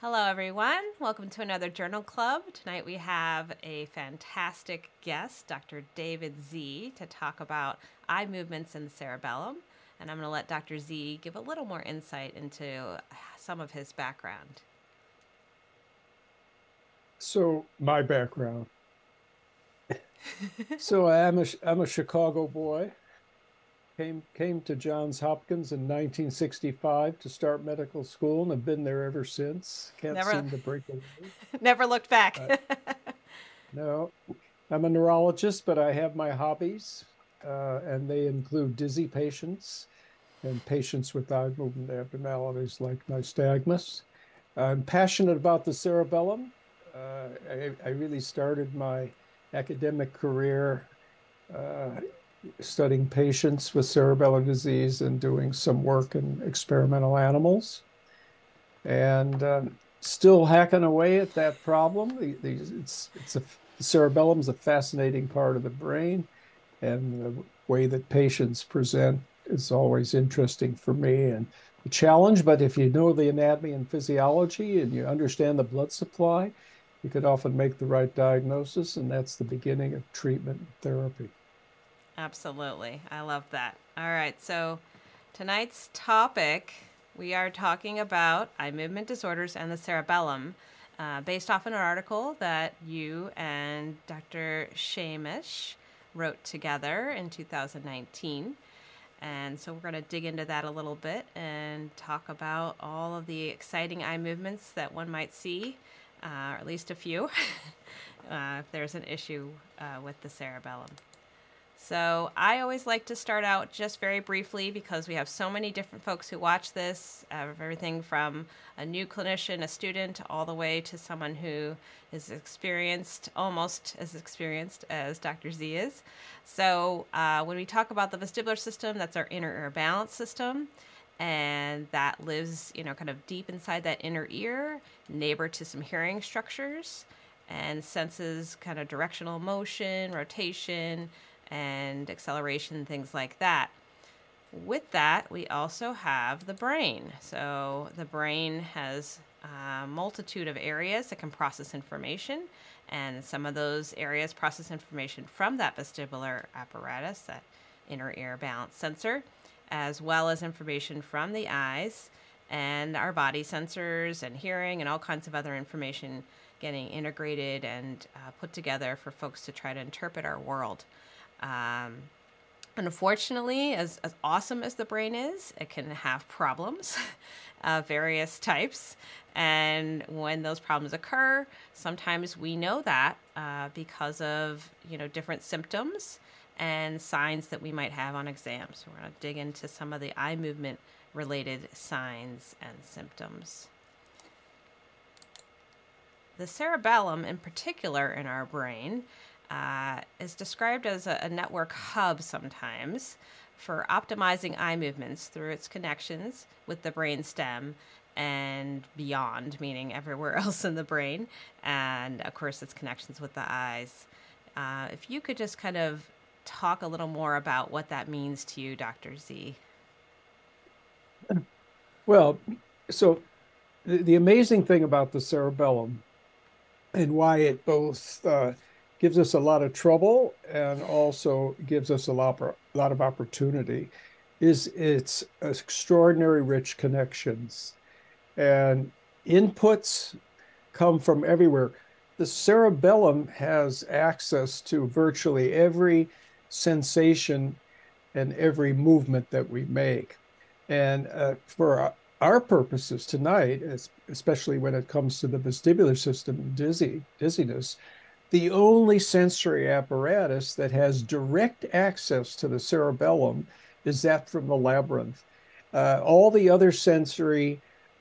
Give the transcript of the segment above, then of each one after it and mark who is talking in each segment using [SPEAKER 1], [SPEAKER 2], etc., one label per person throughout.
[SPEAKER 1] Hello, everyone. Welcome to another Journal Club. Tonight we have a fantastic guest, Dr. David Zee, to talk about eye movements in the cerebellum. And I'm going to let Dr. Zee give a little more insight into some of his background.
[SPEAKER 2] So, my background. so, I'm a, I'm a Chicago boy came came to Johns Hopkins in 1965 to start medical school and have been there ever since. Can't never, seem to break away.
[SPEAKER 1] Never looked back. uh,
[SPEAKER 2] no, I'm a neurologist, but I have my hobbies, uh, and they include dizzy patients and patients with eye movement abnormalities like nystagmus. I'm passionate about the cerebellum. Uh, I, I, really started my academic career uh, studying patients with cerebellar disease and doing some work in experimental animals. And um, still hacking away at that problem. The, the, it's, it's a, the cerebellum is a fascinating part of the brain, and the way that patients present is always interesting for me and a challenge. But if you know the anatomy and physiology and you understand the blood supply, you could often make the right diagnosis, and that's the beginning of treatment and therapy.
[SPEAKER 1] Absolutely. I love that. All right. So, tonight's topic we are talking about eye movement disorders and the cerebellum, uh, based off an article that you and Dr. Shemesh wrote together in 2019. And so, we're going to dig into that a little bit and talk about all of the exciting eye movements that one might see, uh, or at least a few, uh, if there's an issue uh, with the cerebellum. So I always like to start out just very briefly because we have so many different folks who watch this, uh, everything from a new clinician, a student, all the way to someone who is experienced, almost as experienced as Dr. Zee is. So uh, when we talk about the vestibular system, that's our inner ear balance system. And that lives, you know, kind of deep inside that inner ear, neighbor to some hearing structures, and senses kind of directional motion, rotation, and acceleration, things like that. With that, we also have the brain. So the brain has a multitude of areas that can process information, and some of those areas process information from that vestibular apparatus, that inner ear balance sensor, as well as information from the eyes and our body sensors and hearing and all kinds of other information getting integrated and uh, put together for folks to try to interpret our world. Um, unfortunately, as, as awesome as the brain is, it can have problems of various types. And when those problems occur, sometimes we know that uh, because of you know different symptoms and signs that we might have on exam. So we're going to dig into some of the eye movement related signs and symptoms. The cerebellum, in particular, in our brain, uh, is described as a, a network hub sometimes for optimizing eye movements through its connections with the brain stem and beyond, meaning everywhere else in the brain, and of course its connections with the eyes. Uh, if you could just kind of talk a little more about what that means to you, Dr. Zee.
[SPEAKER 2] Well, so the, the amazing thing about the cerebellum and why it both uh, gives us a lot of trouble and also gives us a lot, of opportunity is its extraordinary rich connections. And inputs come from everywhere. The cerebellum has access to virtually every sensation and every movement that we make. And uh, for our purposes tonight especially when it comes to the vestibular system dizzy dizziness the only sensory apparatus that has direct access to the cerebellum is that from the labyrinth. Uh, all the other sensory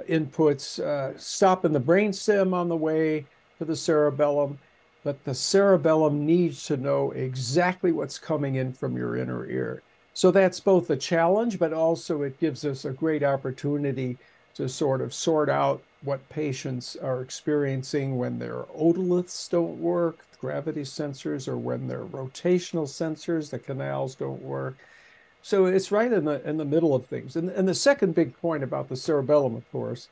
[SPEAKER 2] inputs uh, stop in the brainstem on the way to the cerebellum, but the cerebellum needs to know exactly what's coming in from your inner ear. So that's both a challenge, but also it gives us a great opportunity to sort of sort out what patients are experiencing when their otoliths don't work, gravity sensors, or when their rotational sensors, the canals don't work. So it's right in the in the middle of things. And, and the second big point about the cerebellum, of course,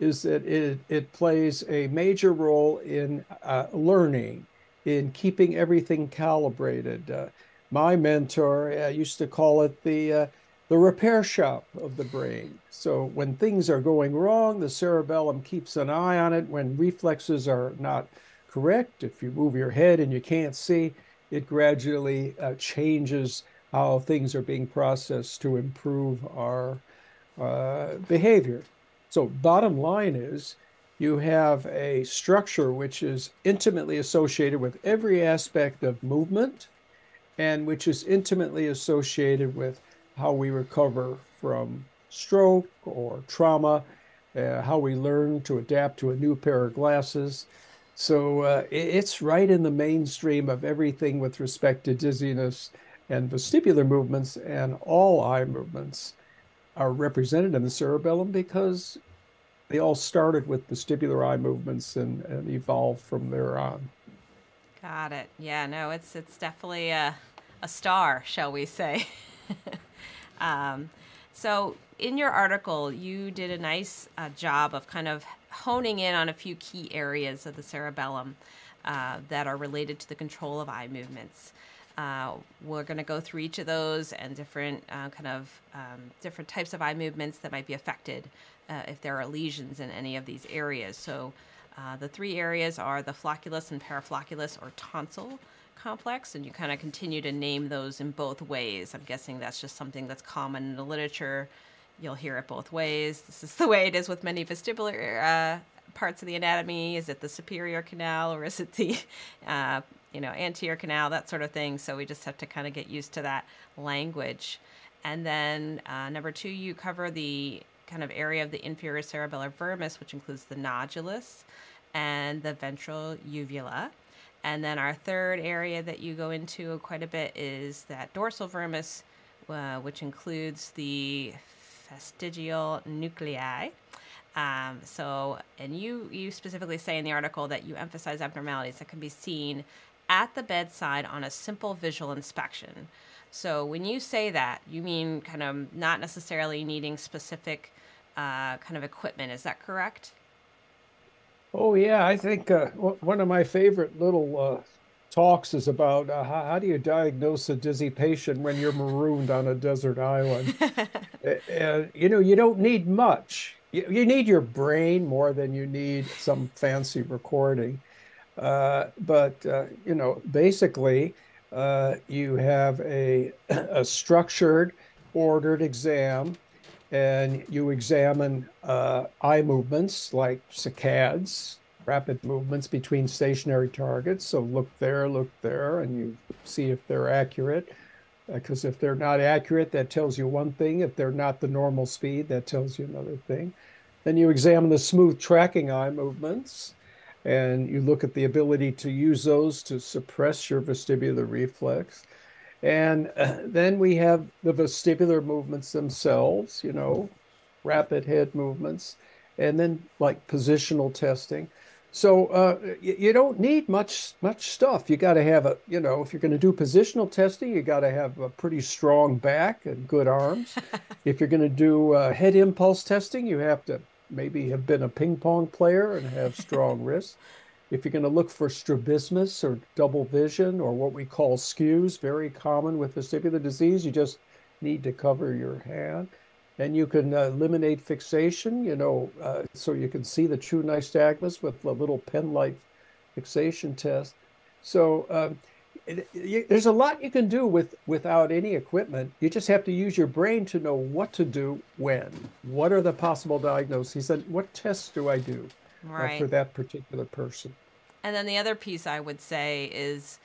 [SPEAKER 2] is that it, it plays a major role in uh, learning, in keeping everything calibrated. Uh, my mentor uh, used to call it the uh, the repair shop of the brain. So when things are going wrong, the cerebellum keeps an eye on it. When reflexes are not correct, if you move your head and you can't see, it gradually uh, changes how things are being processed to improve our uh, behavior. So, bottom line is you have a structure which is intimately associated with every aspect of movement and which is intimately associated with how we recover from stroke or trauma, uh, how we learn to adapt to a new pair of glasses. So uh, it's right in the mainstream of everything with respect to dizziness and vestibular movements, and all eye movements are represented in the cerebellum because they all started with vestibular eye movements and, and evolved from there on.
[SPEAKER 1] Got it. Yeah, no, it's it's definitely a, a star, shall we say. um, so, in your article, you did a nice uh, job of kind of honing in on a few key areas of the cerebellum uh, that are related to the control of eye movements. Uh, we're going to go through each of those and different uh, kind of um, different types of eye movements that might be affected uh, if there are lesions in any of these areas. So uh, the three areas are the flocculus and paraflocculus or tonsil complex, and you kind of continue to name those in both ways. I'm guessing that's just something that's common in the literature. You'll hear it both ways. This is the way it is with many vestibular uh, parts of the anatomy. Is it the superior canal or is it the uh, you know anterior canal? That sort of thing. So we just have to kind of get used to that language. And then uh, number two, you cover the kind of area of the inferior cerebellar vermis, which includes the nodulus and the ventral uvula. And then our third area that you go into quite a bit is that dorsal vermis, uh, which includes the fastigial nuclei. Um, so, and you you specifically say in the article that you emphasize abnormalities that can be seen at the bedside on a simple visual inspection. So, when you say that, you mean kind of not necessarily needing specific uh, kind of equipment. Is that correct?
[SPEAKER 2] Oh yeah, I think uh, one of my favorite little uh, talks is about uh, how, how, do you diagnose a dizzy patient when you're marooned on a desert island. and you know, you don't need much. You, you, need your brain more than you need some fancy recording. Uh, but uh, you know, basically, uh, you have a, a structured, ordered exam and you examine uh, eye movements like saccades, rapid movements between stationary targets. So look there, look there, and you see if they're accurate. Because uh, if they're not accurate, that tells you one thing. If they're not the normal speed, that tells you another thing. Then you examine the smooth tracking eye movements, and you look at the ability to use those to suppress your vestibular reflex. And uh, then we have the vestibular movements themselves, you know, rapid head movements, and then like positional testing. So uh, you, you, don't need much much stuff. You got to have a, you know, if you're going to do positional testing, you got to have a pretty strong back and good arms. if you're going to do uh, head impulse testing, you have to maybe have been a ping pong player and have strong wrists. If you're going to look for strabismus or double vision or what we call skews, very common with vestibular disease, you just need to cover your hand. And you can uh, eliminate fixation, you know, uh, so you can see the true nystagmus with a little pen-like fixation test. So um, it, it, there's a lot you can do with without any equipment. You just have to use your brain to know what to do when. What are the possible diagnoses and what tests do I do? right. uh, for that particular person.
[SPEAKER 1] And then the other piece I would say is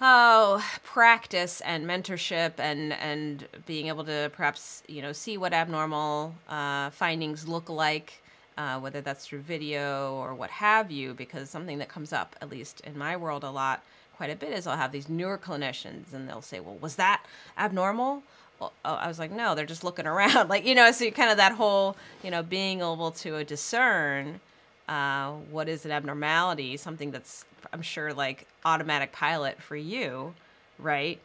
[SPEAKER 1] oh practice and mentorship and and being able to perhaps you know see what abnormal uh, findings look like uh, whether that's through video or what have you because something that comes up at least in my world a lot quite a bit is i'll have these newer clinicians and they'll say well was that abnormal well, oh, I was like, no, they're just looking around. Like, you know, so kind of that whole, you know, being able to discern uh, what is an abnormality, something that's I'm sure like automatic pilot for you, right?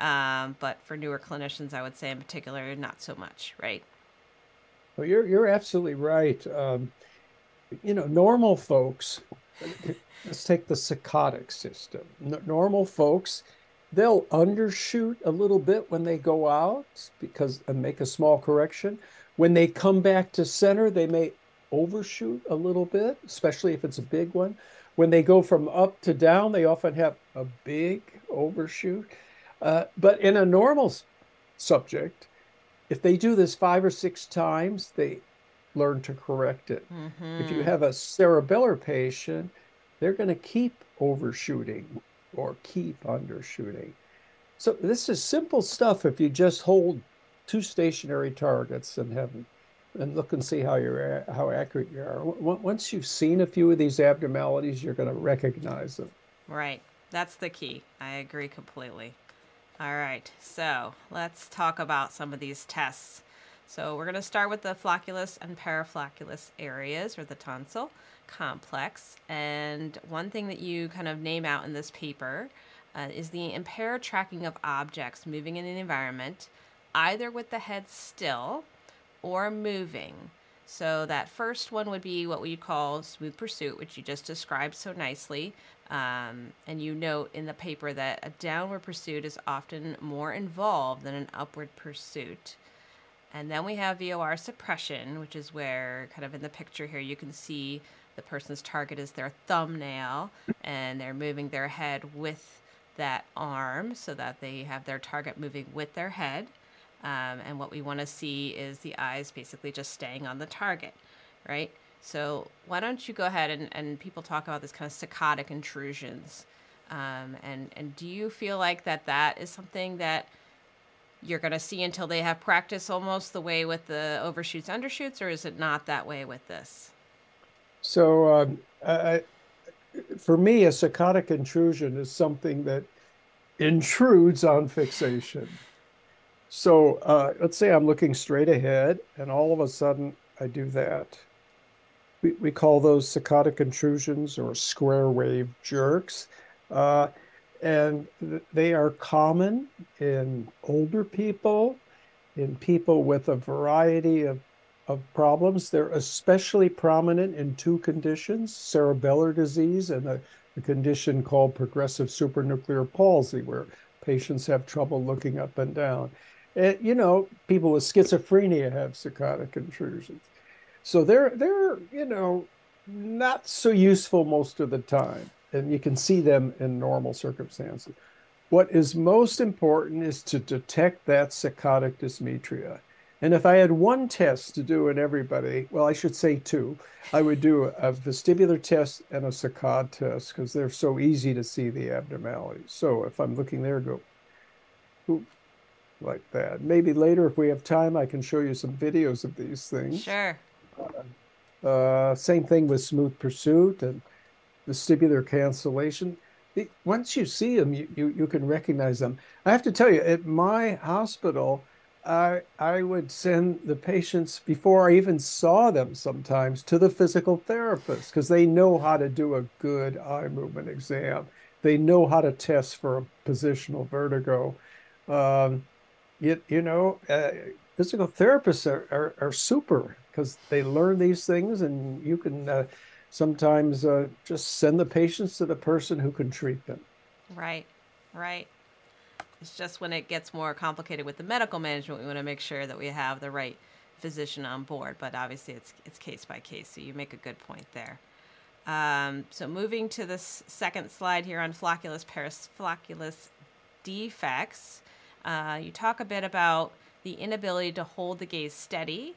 [SPEAKER 1] Um, but for newer clinicians, I would say in particular, not so much, right?
[SPEAKER 2] Well, you're you're absolutely right. Um, you know, normal folks. Let's take the saccadic system. N- normal folks, they'll undershoot a little bit when they go out because and make a small correction. When they come back to center, they may overshoot a little bit, especially if it's a big one. When they go from up to down, they often have a big overshoot. Uh, but in a normal subject, if they do this five or six times, they learn to correct it. Mm-hmm. If you have a cerebellar patient, they're going to keep overshooting or keep undershooting. So this is simple stuff if you just hold two stationary targets and have and look and see how you're how accurate you are. Once you've seen a few of these abnormalities, you're going to recognize them.
[SPEAKER 1] Right. That's the key. I agree completely. All right. So, let's talk about some of these tests. So, we're going to start with the flocculus and paraflocculus areas or the tonsil complex. And one thing that you kind of name out in this paper uh, is the impaired tracking of objects moving in the environment, either with the head still or moving. So that first one would be what we call smooth pursuit, which you just described so nicely. Um, and you note in the paper that a downward pursuit is often more involved than an upward pursuit. And then we have VOR suppression, which is where, kind of in the picture here, you can see the person's target is their thumbnail and they're moving their head with that arm so that they have their target moving with their head. Um, and what we want to see is the eyes basically just staying on the target, right? So why don't you go ahead and, and people talk about this kind of saccadic intrusions. Um, and, and do you feel like that that is something that you're going to see until they have practice almost the way with the overshoots, undershoots, or is it not that way with this?
[SPEAKER 2] So um, I, for me, a saccadic intrusion is something that intrudes on fixation. So uh, let's say I'm looking straight ahead and all of a sudden I do that. We, we call those saccadic intrusions or square wave jerks. Uh, and th they are common in older people, in people with a variety of, of problems. They're especially prominent in two conditions, cerebellar disease and a, a condition called progressive supranuclear palsy, where patients have trouble looking up and down. And, you know, people with schizophrenia have saccadic intrusions. So they're they're, you know, not so useful most of the time. And you can see them in normal circumstances. What is most important is to detect that saccadic dysmetria. And if I had one test to do in everybody, well, I should say two, I would do a vestibular test and a saccade test because they're so easy to see the abnormalities. So if I'm looking there, go, like that. Maybe later, if we have time, I can show you some videos of these things.
[SPEAKER 1] Sure.
[SPEAKER 2] Uh, same thing with smooth pursuit and vestibular cancellation. once you see them, you, you, you can recognize them. I have to tell you, at my hospital, I, I would send the patients before I even saw them sometimes to the physical therapist because they know how to do a good eye movement exam. They know how to test for a positional vertigo. Um, you, you know, uh, physical therapists are, are, are super because they learn these things and you can uh, sometimes uh, just send the patients to the person who can treat them.
[SPEAKER 1] Right, right. It's just when it gets more complicated with the medical management, we want to make sure that we have the right physician on board. But obviously, it's it's case by case. So you make a good point there. Um, so moving to this second slide here on flocculus paraflocculus defects. Uh, you talk a bit about the inability to hold the gaze steady,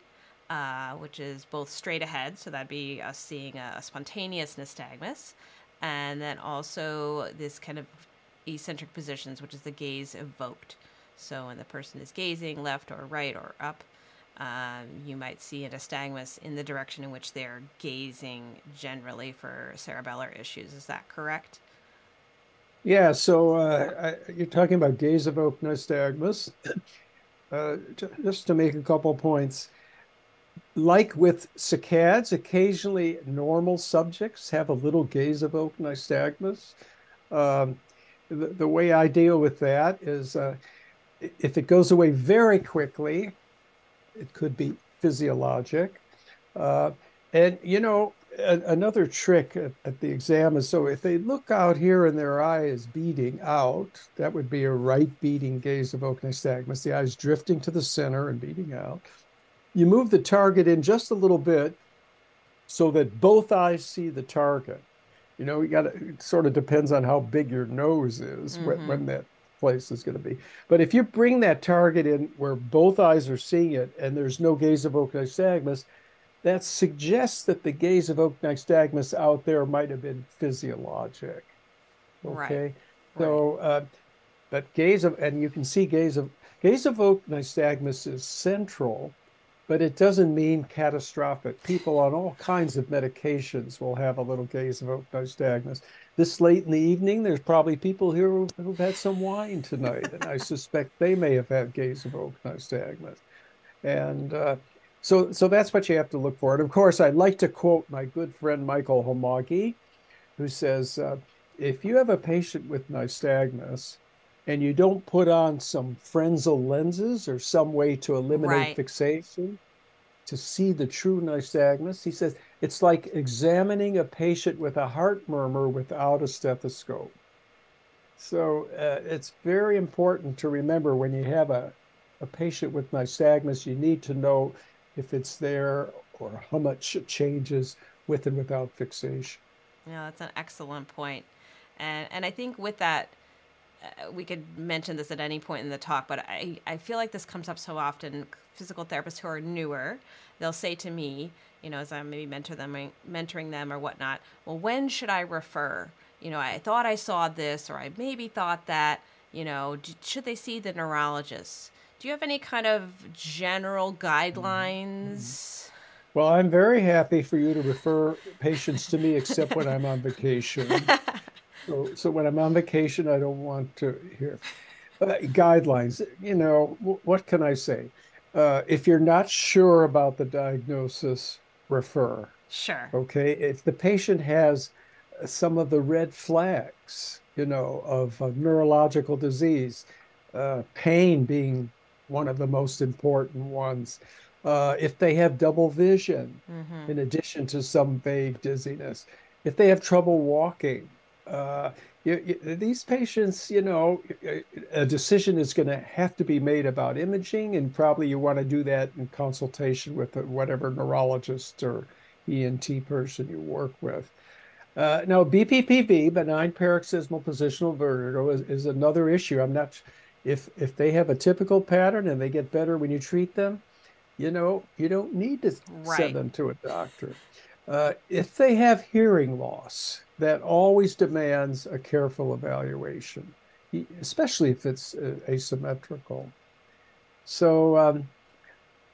[SPEAKER 1] uh, which is both straight ahead, so that'd be us seeing a, a spontaneous nystagmus, and then also this kind of eccentric positions, which is the gaze evoked. So when the person is gazing left or right or up, um, you might see a nystagmus in the direction in which they're gazing generally for cerebellar issues. Is that correct?
[SPEAKER 2] Yeah, so uh, I, you're talking about gaze evoked nystagmus. Uh, just to make a couple points, like with saccades, occasionally normal subjects have a little gaze evoked nystagmus. Um, the, the, way I deal with that is uh, if it goes away very quickly, it could be physiologic. Uh, and, you know, a, another trick at, at, the exam is so if they look out here and their eye is beating out, that would be a right beating gaze of nystagmus. The eye is drifting to the center and beating out. You move the target in just a little bit so that both eyes see the target. You know, you got to, it sort of depends on how big your nose is mm-hmm. when, when that place is going to be. But if you bring that target in where both eyes are seeing it and there's no gaze of nystagmus, that suggests that the gaze evoked nystagmus out there might have been physiologic. Okay, right. so uh, but gaze of and you can see gaze of gaze evoked nystagmus is central, but it doesn't mean catastrophic. People on all kinds of medications will have a little gaze evoked nystagmus. This late in the evening, there's probably people here who, who've had some wine tonight, and I suspect they may have had gaze evoked nystagmus. And uh, so, so that's what you have to look for. And of course, I'd like to quote my good friend Michael Halmagyi, who says, uh, if you have a patient with nystagmus and you don't put on some Frenzel lenses or some way to eliminate right. fixation to see the true nystagmus, he says, it's like examining a patient with a heart murmur without a stethoscope. So uh, it's very important to remember when you have a, a patient with nystagmus, you need to know if it's there or how much it changes with and without fixation.
[SPEAKER 1] Yeah, that's an excellent point. And and I think with that uh, we could mention this at any point in the talk, but I, I feel like this comes up so often. Physical therapists who are newer, they'll say to me, you know, as I'm maybe mentor them, mentoring them or whatnot, well, when should I refer? You know, I thought I saw this, or I maybe thought that. You know, should they see the neurologist? Do you have any kind of general guidelines?
[SPEAKER 2] Well, I'm very happy for you to refer patients to me, except when I'm on vacation. so, so when I'm on vacation, I don't want to hear uh, guidelines. You know, w- what can I say? Uh, if you're not sure about the diagnosis, refer.
[SPEAKER 1] Sure.
[SPEAKER 2] Okay. If the patient has some of the red flags, you know, of, of neurological disease, uh, pain being one of the most important ones. Uh, if they have double vision, mm-hmm. in addition to some vague dizziness, if they have trouble walking, uh, you, you, these patients, you know, a decision is going to have to be made about imaging, and probably you want to do that in consultation with whatever neurologist or ENT person you work with. Uh, now, BPPV, benign paroxysmal positional vertigo, is, is another issue. I'm not if if they have a typical pattern and they get better when you treat them, you know, you don't need to right. send them to a doctor. Uh, if they have hearing loss, that always demands a careful evaluation, especially if it's uh, asymmetrical. So, um,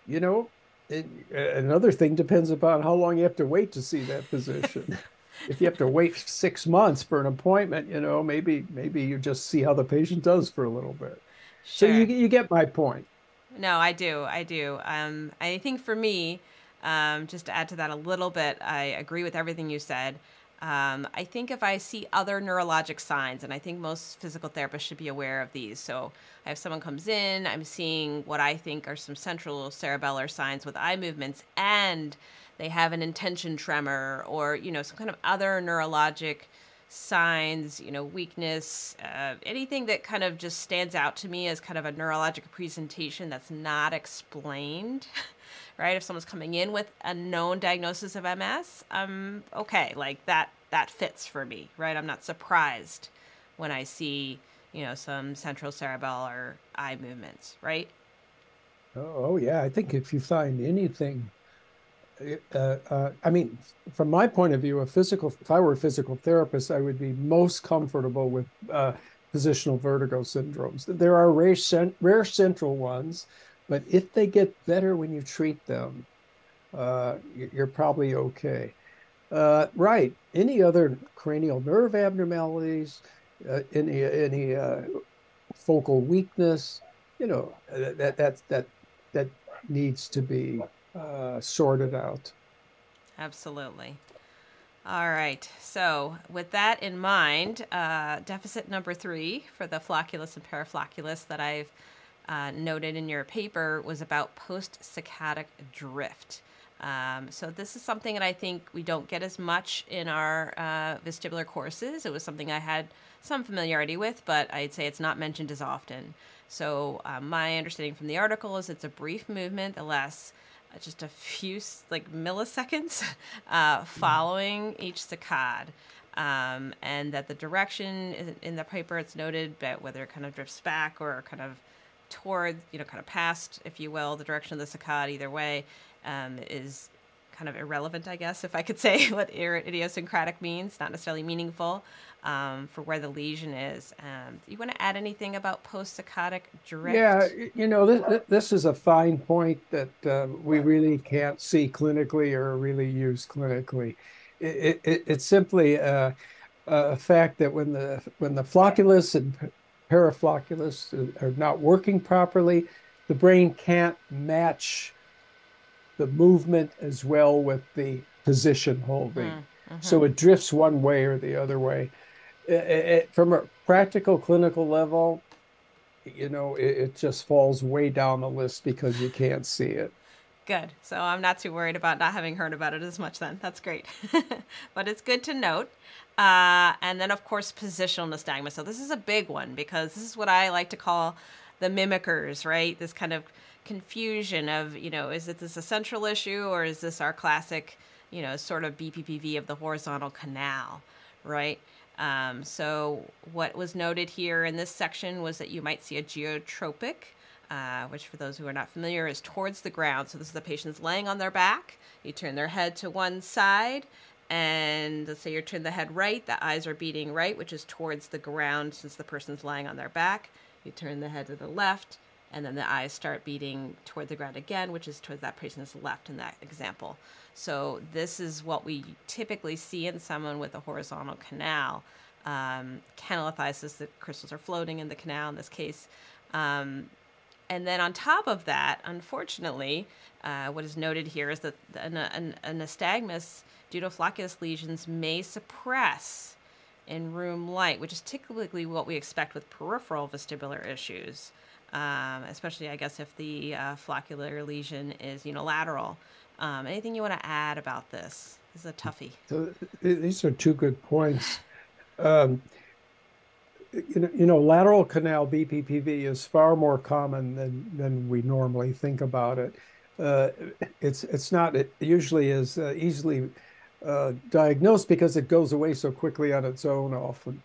[SPEAKER 2] you know, it, another thing depends upon how long you have to wait to see that physician. if you have to wait six months for an appointment, you know, maybe maybe you just see how the patient does for a little bit. Sure. So you you get my point.
[SPEAKER 1] No, I do, I do. Um, I think for me, um, just to add to that a little bit, I agree with everything you said. Um, I think if I see other neurologic signs, and I think most physical therapists should be aware of these. So, if someone comes in, I'm seeing what I think are some central cerebellar signs with eye movements, and they have an intention tremor or you know some kind of other neurologic signs you know weakness uh, anything that kind of just stands out to me as kind of a neurologic presentation that's not explained right? If someone's coming in with a known diagnosis of ms um okay like that that fits for me right? I'm not surprised when i see you know some central cerebellar eye movements right?
[SPEAKER 2] Oh, oh yeah. I think if you find anything uh, uh, I mean, from my point of view, a physical, if I were a physical therapist, I would be most comfortable with uh, positional vertigo syndromes. There are rare, rare central ones, but if they get better when you treat them, uh, you're probably okay. Uh, right. Any other cranial nerve abnormalities, any any focal weakness, you know, that that that that needs to be uh, sorted out.
[SPEAKER 1] Absolutely. All right. So, with that in mind, uh, deficit number three for the flocculus and paraflocculus that I've uh, noted in your paper was about post saccadic drift. Um, so this is something that I think we don't get as much in our uh, vestibular courses. It was something I had some familiarity with, but I'd say it's not mentioned as often. So uh, my understanding from the article is it's a brief movement that lasts just a few like milliseconds uh, following each saccade. Um, and that the direction in the paper it's noted that whether it kind of drifts back or kind of toward, you know, kind of past, if you will, the direction of the saccade, either way, um, is kind of irrelevant, I guess, if I could say what idiosyncratic means, not necessarily meaningful um, for where the lesion is. Um, you want to add anything about post-saccadic drift?
[SPEAKER 2] Yeah, you know, this, this is a fine point that uh, we really can't see clinically or really use clinically. It, it, it's simply a, a fact that when the when the flocculus and paraflocculus are not working properly, the brain can't match the movement as well with the position holding. Mm, mm-hmm. So it drifts one way or the other way. It, it, from a practical clinical level, you know, it, it just falls way down the list because you can't see it.
[SPEAKER 1] Good. So I'm not too worried about not having heard about it as much then. That's great. but it's good to note. Uh, and then, of course, positional nystagmus. So this is a big one because this is what I like to call the mimickers, right? This kind of confusion of, you know, is it this a central issue or is this our classic, you know, sort of BPPV of the horizontal canal, right? Um, so what was noted here in this section was that you might see a geotropic, uh, which for those who are not familiar is towards the ground. So this is the patient's laying on their back. You turn their head to one side and let's say you turn the head right, the eyes are beating right, which is towards the ground since the person's lying on their back. You turn the head to the left, and then the eyes start beating toward the ground again, which is towards that person's left in that example. So this is what we typically see in someone with a horizontal canal. Um, canalithiasis, the crystals are floating in the canal in this case. Um, and then on top of that, unfortunately, uh, what is noted here is that an, an, a nystagmus due to flocculus lesions may suppress in room light, which is typically what we expect with peripheral vestibular issues um, especially I guess if the uh, floccular lesion is unilateral. Um, anything you want to add about this? This is a toughie.
[SPEAKER 2] So these are two good points. Um, you know, you know, lateral canal BPPV is far more common than than we normally think about it. Uh, it's it's not it usually is uh, easily uh, diagnosed because it goes away so quickly on its own often.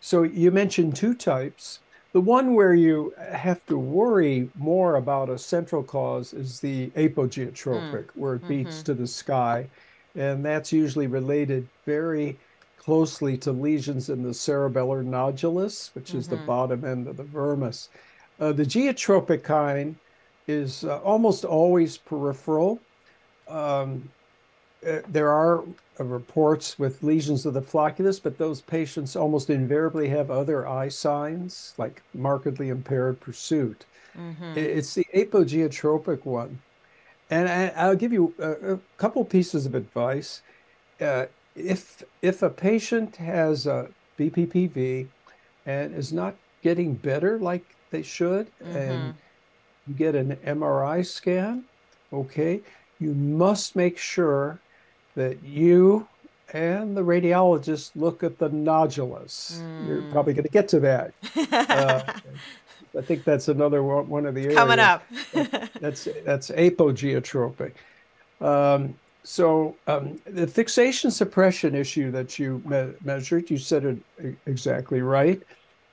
[SPEAKER 2] So you mentioned two types. The one where you have to worry more about a central cause is the apogeotropic, mm. where it beats mm-hmm. to the sky. And that's usually related very closely to lesions in the cerebellar nodulus, which mm-hmm. is the mm-hmm. bottom end of the vermis. Uh, the geotropic kind is uh, almost always peripheral. Um, uh, there are uh, reports with lesions of the flocculus, but those patients almost invariably have other eye signs like markedly impaired pursuit. Mm-hmm. It's the apogeotropic one. And I, will give you a, a, couple pieces of advice. Uh, if if a patient has a BPPV and is not getting better like they should, mm-hmm. and you get an MRI scan, okay, you must make sure that you and the radiologist look at the nodulus. Mm. You're hmm. probably going to get to that. uh, I think that's another one, one of the areas.
[SPEAKER 1] Coming up.
[SPEAKER 2] that's that's apogeotropic. Um, so um, the fixation suppression issue that you me- measured, you said it exactly right.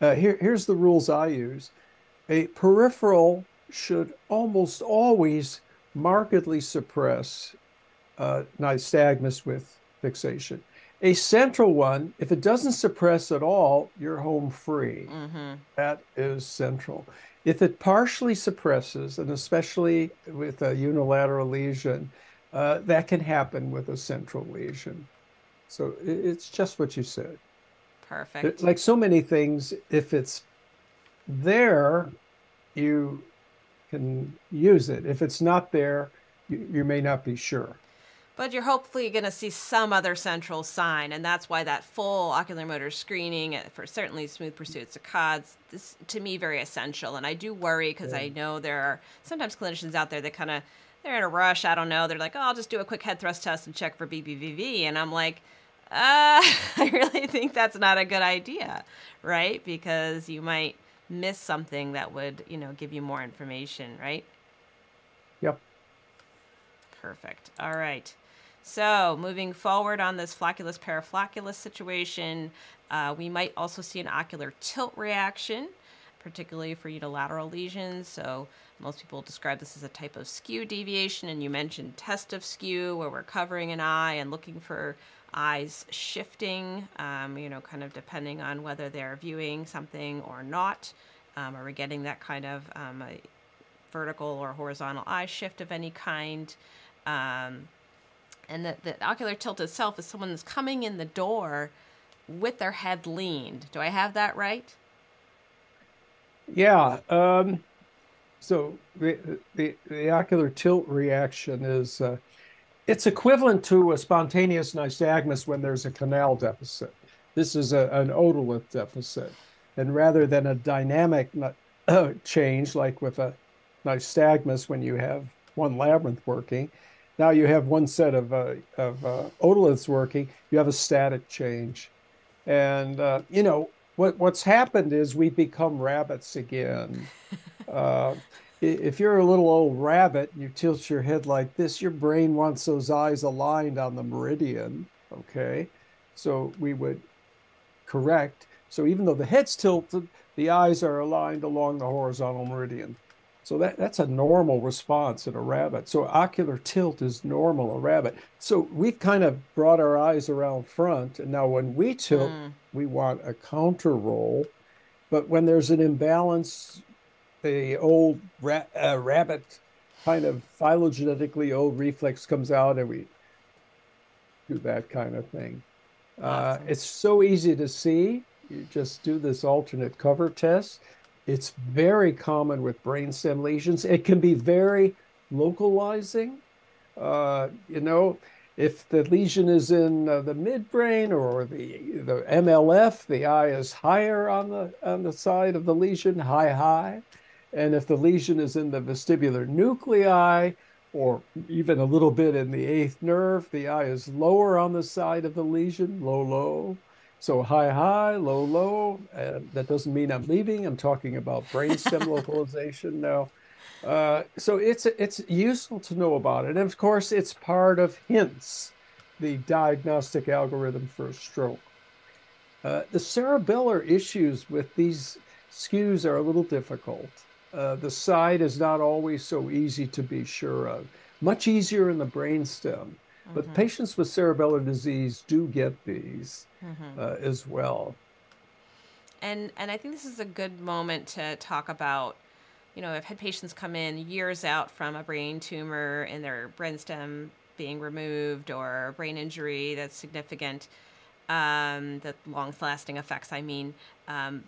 [SPEAKER 2] Uh, here, here's the rules I use. A peripheral should almost always markedly suppress uh, nystagmus with fixation. A central one, if it doesn't suppress at all, you're home free. Mm-hmm. That is central. If it partially suppresses, and especially with a unilateral lesion, uh, that can happen with a central lesion. So it's just what you said.
[SPEAKER 1] Perfect. It,
[SPEAKER 2] like so many things, if it's there, you can use it. If it's not there, you, you may not be sure.
[SPEAKER 1] But you're hopefully going to see some other central sign, and that's why that full ocular motor screening uh, for certainly smooth pursuit saccades this to me very essential. And I do worry because I know there are sometimes clinicians out there that kind of they're in a rush. I don't know. They're like, oh, I'll just do a quick head thrust test and check for BPPV, and I'm like. Uh, I really think that's not a good idea, right? Because you might miss something that would, you know, give you more information, right?
[SPEAKER 2] Yep.
[SPEAKER 1] Perfect. All right. So, moving forward on this flocculus paraflocculus situation, uh, we might also see an ocular tilt reaction, particularly for unilateral lesions. So, most people describe this as a type of skew deviation, and you mentioned test of skew, where we're covering an eye and looking for eyes shifting, um, you know, kind of depending on whether they're viewing something or not. Um, are we getting that kind of um, vertical or horizontal eye shift of any kind? Um, and the, the ocular tilt itself is someone that's coming in the door with their head leaned. Do I have that right?
[SPEAKER 2] Yeah. Um, so the, the, the ocular tilt reaction is uh, it's equivalent to a spontaneous nystagmus when there's a canal deficit. This is a, an otolith deficit. And rather than a dynamic change like with a nystagmus when you have one labyrinth working, now you have one set of, uh, of uh, otoliths working, you have a static change. And, uh, you know, what, what's happened is we've become rabbits again. Uh, if you're a little old rabbit, and you tilt your head like this, your brain wants those eyes aligned on the meridian. Okay. So we would correct. So even though the head's tilted, the eyes are aligned along the horizontal meridian. So that, that's a normal response in a rabbit. So ocular tilt is normal, a rabbit. So we've kind of brought our eyes around front. And now when we tilt, mm. we want a counter roll. But when there's an imbalance the old ra- uh, rabbit kind of phylogenetically old reflex comes out and we do that kind of thing. Uh, awesome. Uh, it's so easy to see. You just do this alternate cover test. It's very common with brainstem lesions. It can be very localizing. Uh, you know, if the lesion is in uh, the midbrain or the the MLF, the eye is higher on the on the side of the lesion, high high. And if the lesion is in the vestibular nuclei, or even a little bit in the eighth nerve, the eye is lower on the side of the lesion, low, low. So high, high, low, low. And that doesn't mean I'm leaving. I'm talking about brainstem localization now. Uh, so it's it's useful to know about it. And of course, it's part of HINTS, the diagnostic algorithm for a stroke. Uh, the cerebellar issues with these skews are a little difficult. Uh, the side is not always so easy to be sure of. Much easier in the brainstem. But patients with cerebellar disease do get these mm-hmm. uh, as well.
[SPEAKER 1] And and I think this is a good moment to talk about. You know, I've had patients come in years out from a brain tumor in their brainstem being removed or brain injury that's significant, um, the long-lasting effects. I mean, um,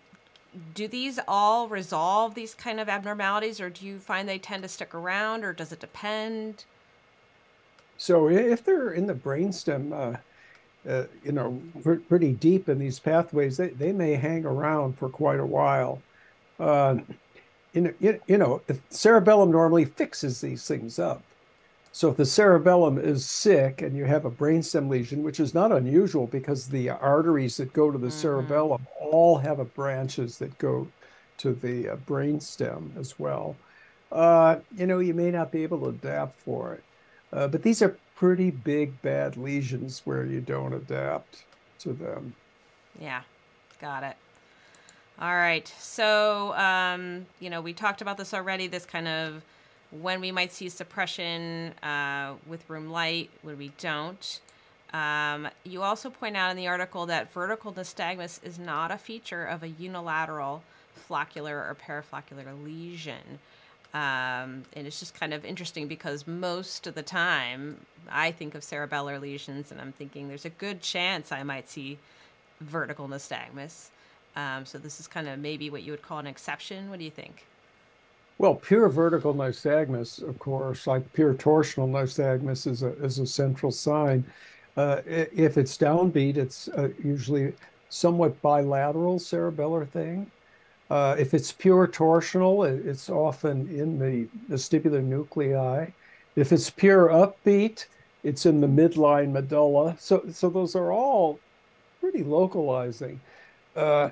[SPEAKER 1] do these all resolve these kind of abnormalities or do you find they tend to stick around or does it depend
[SPEAKER 2] so if they're in the brainstem uh, uh, you know pretty deep in these pathways they, they may hang around for quite a while uh, you, know, you know cerebellum normally fixes these things up so if the cerebellum is sick and you have a brainstem lesion, which is not unusual because the arteries that go to the mm-hmm. cerebellum all have a branches that go to the uh, brainstem as well. Uh, you know, you may not be able to adapt for it. Uh, but these are pretty big, bad lesions where you don't adapt to them.
[SPEAKER 1] Yeah, got it. All right. So, um, you know, we talked about this already, this kind of when we might see suppression uh, with room light, when we don't. Um, you also point out in the article that vertical nystagmus is not a feature of a unilateral floccular or parafloccular lesion. Um, and it's just kind of interesting because most of the time I think of cerebellar lesions and I'm thinking there's a good chance I might see vertical nystagmus. Um, so this is kind of maybe what you would call an exception. What do you think?
[SPEAKER 2] Well, pure vertical nystagmus, of course, like pure torsional nystagmus is a, is a central sign. Uh, if it's downbeat, it's uh, usually somewhat bilateral cerebellar thing. Uh, if it's pure torsional, it's often in the vestibular nuclei. If it's pure upbeat, it's in the midline medulla. So, so those are all pretty localizing. Uh,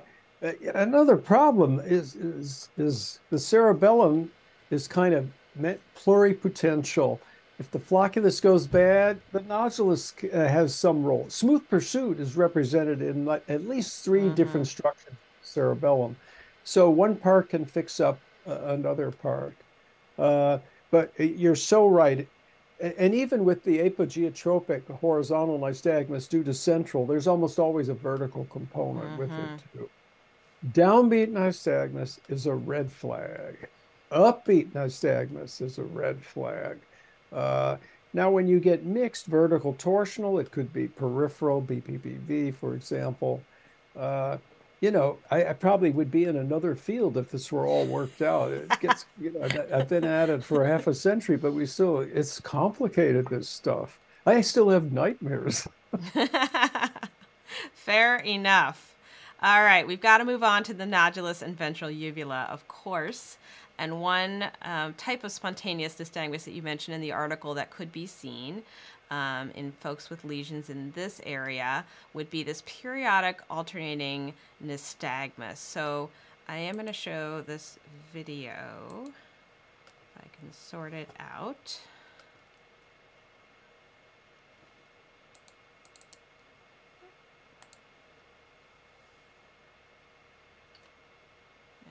[SPEAKER 2] another problem is, is, is the cerebellum is kind of pluripotential. If the flocculus goes bad, the nodulus uh, has some role. Smooth pursuit is represented in like at least 3 mm-hmm. different structures cerebellum. So one part can fix up uh, another part. Uh, but you're so right. And even with the apogeotropic horizontal nystagmus due to central, there's almost always a vertical component mm-hmm. with it mm-hmm. too. Downbeat nystagmus is a red flag. Upbeat nystagmus is a red flag. Uh, now, when you get mixed vertical torsional, it could be peripheral, BPPV, for example. Uh, you know, I, I, probably would be in another field if this were all worked out. It gets, you know, I've been at it for half a century, but we still, it's complicated, this stuff. I still have nightmares.
[SPEAKER 1] Fair enough. All right, we've got to move on to the nodulus and ventral uvula, of course. And one um, type of spontaneous nystagmus that you mentioned in the article that could be seen um, in folks with lesions in this area would be this periodic alternating nystagmus. So I am going to show this video. If I can sort it out.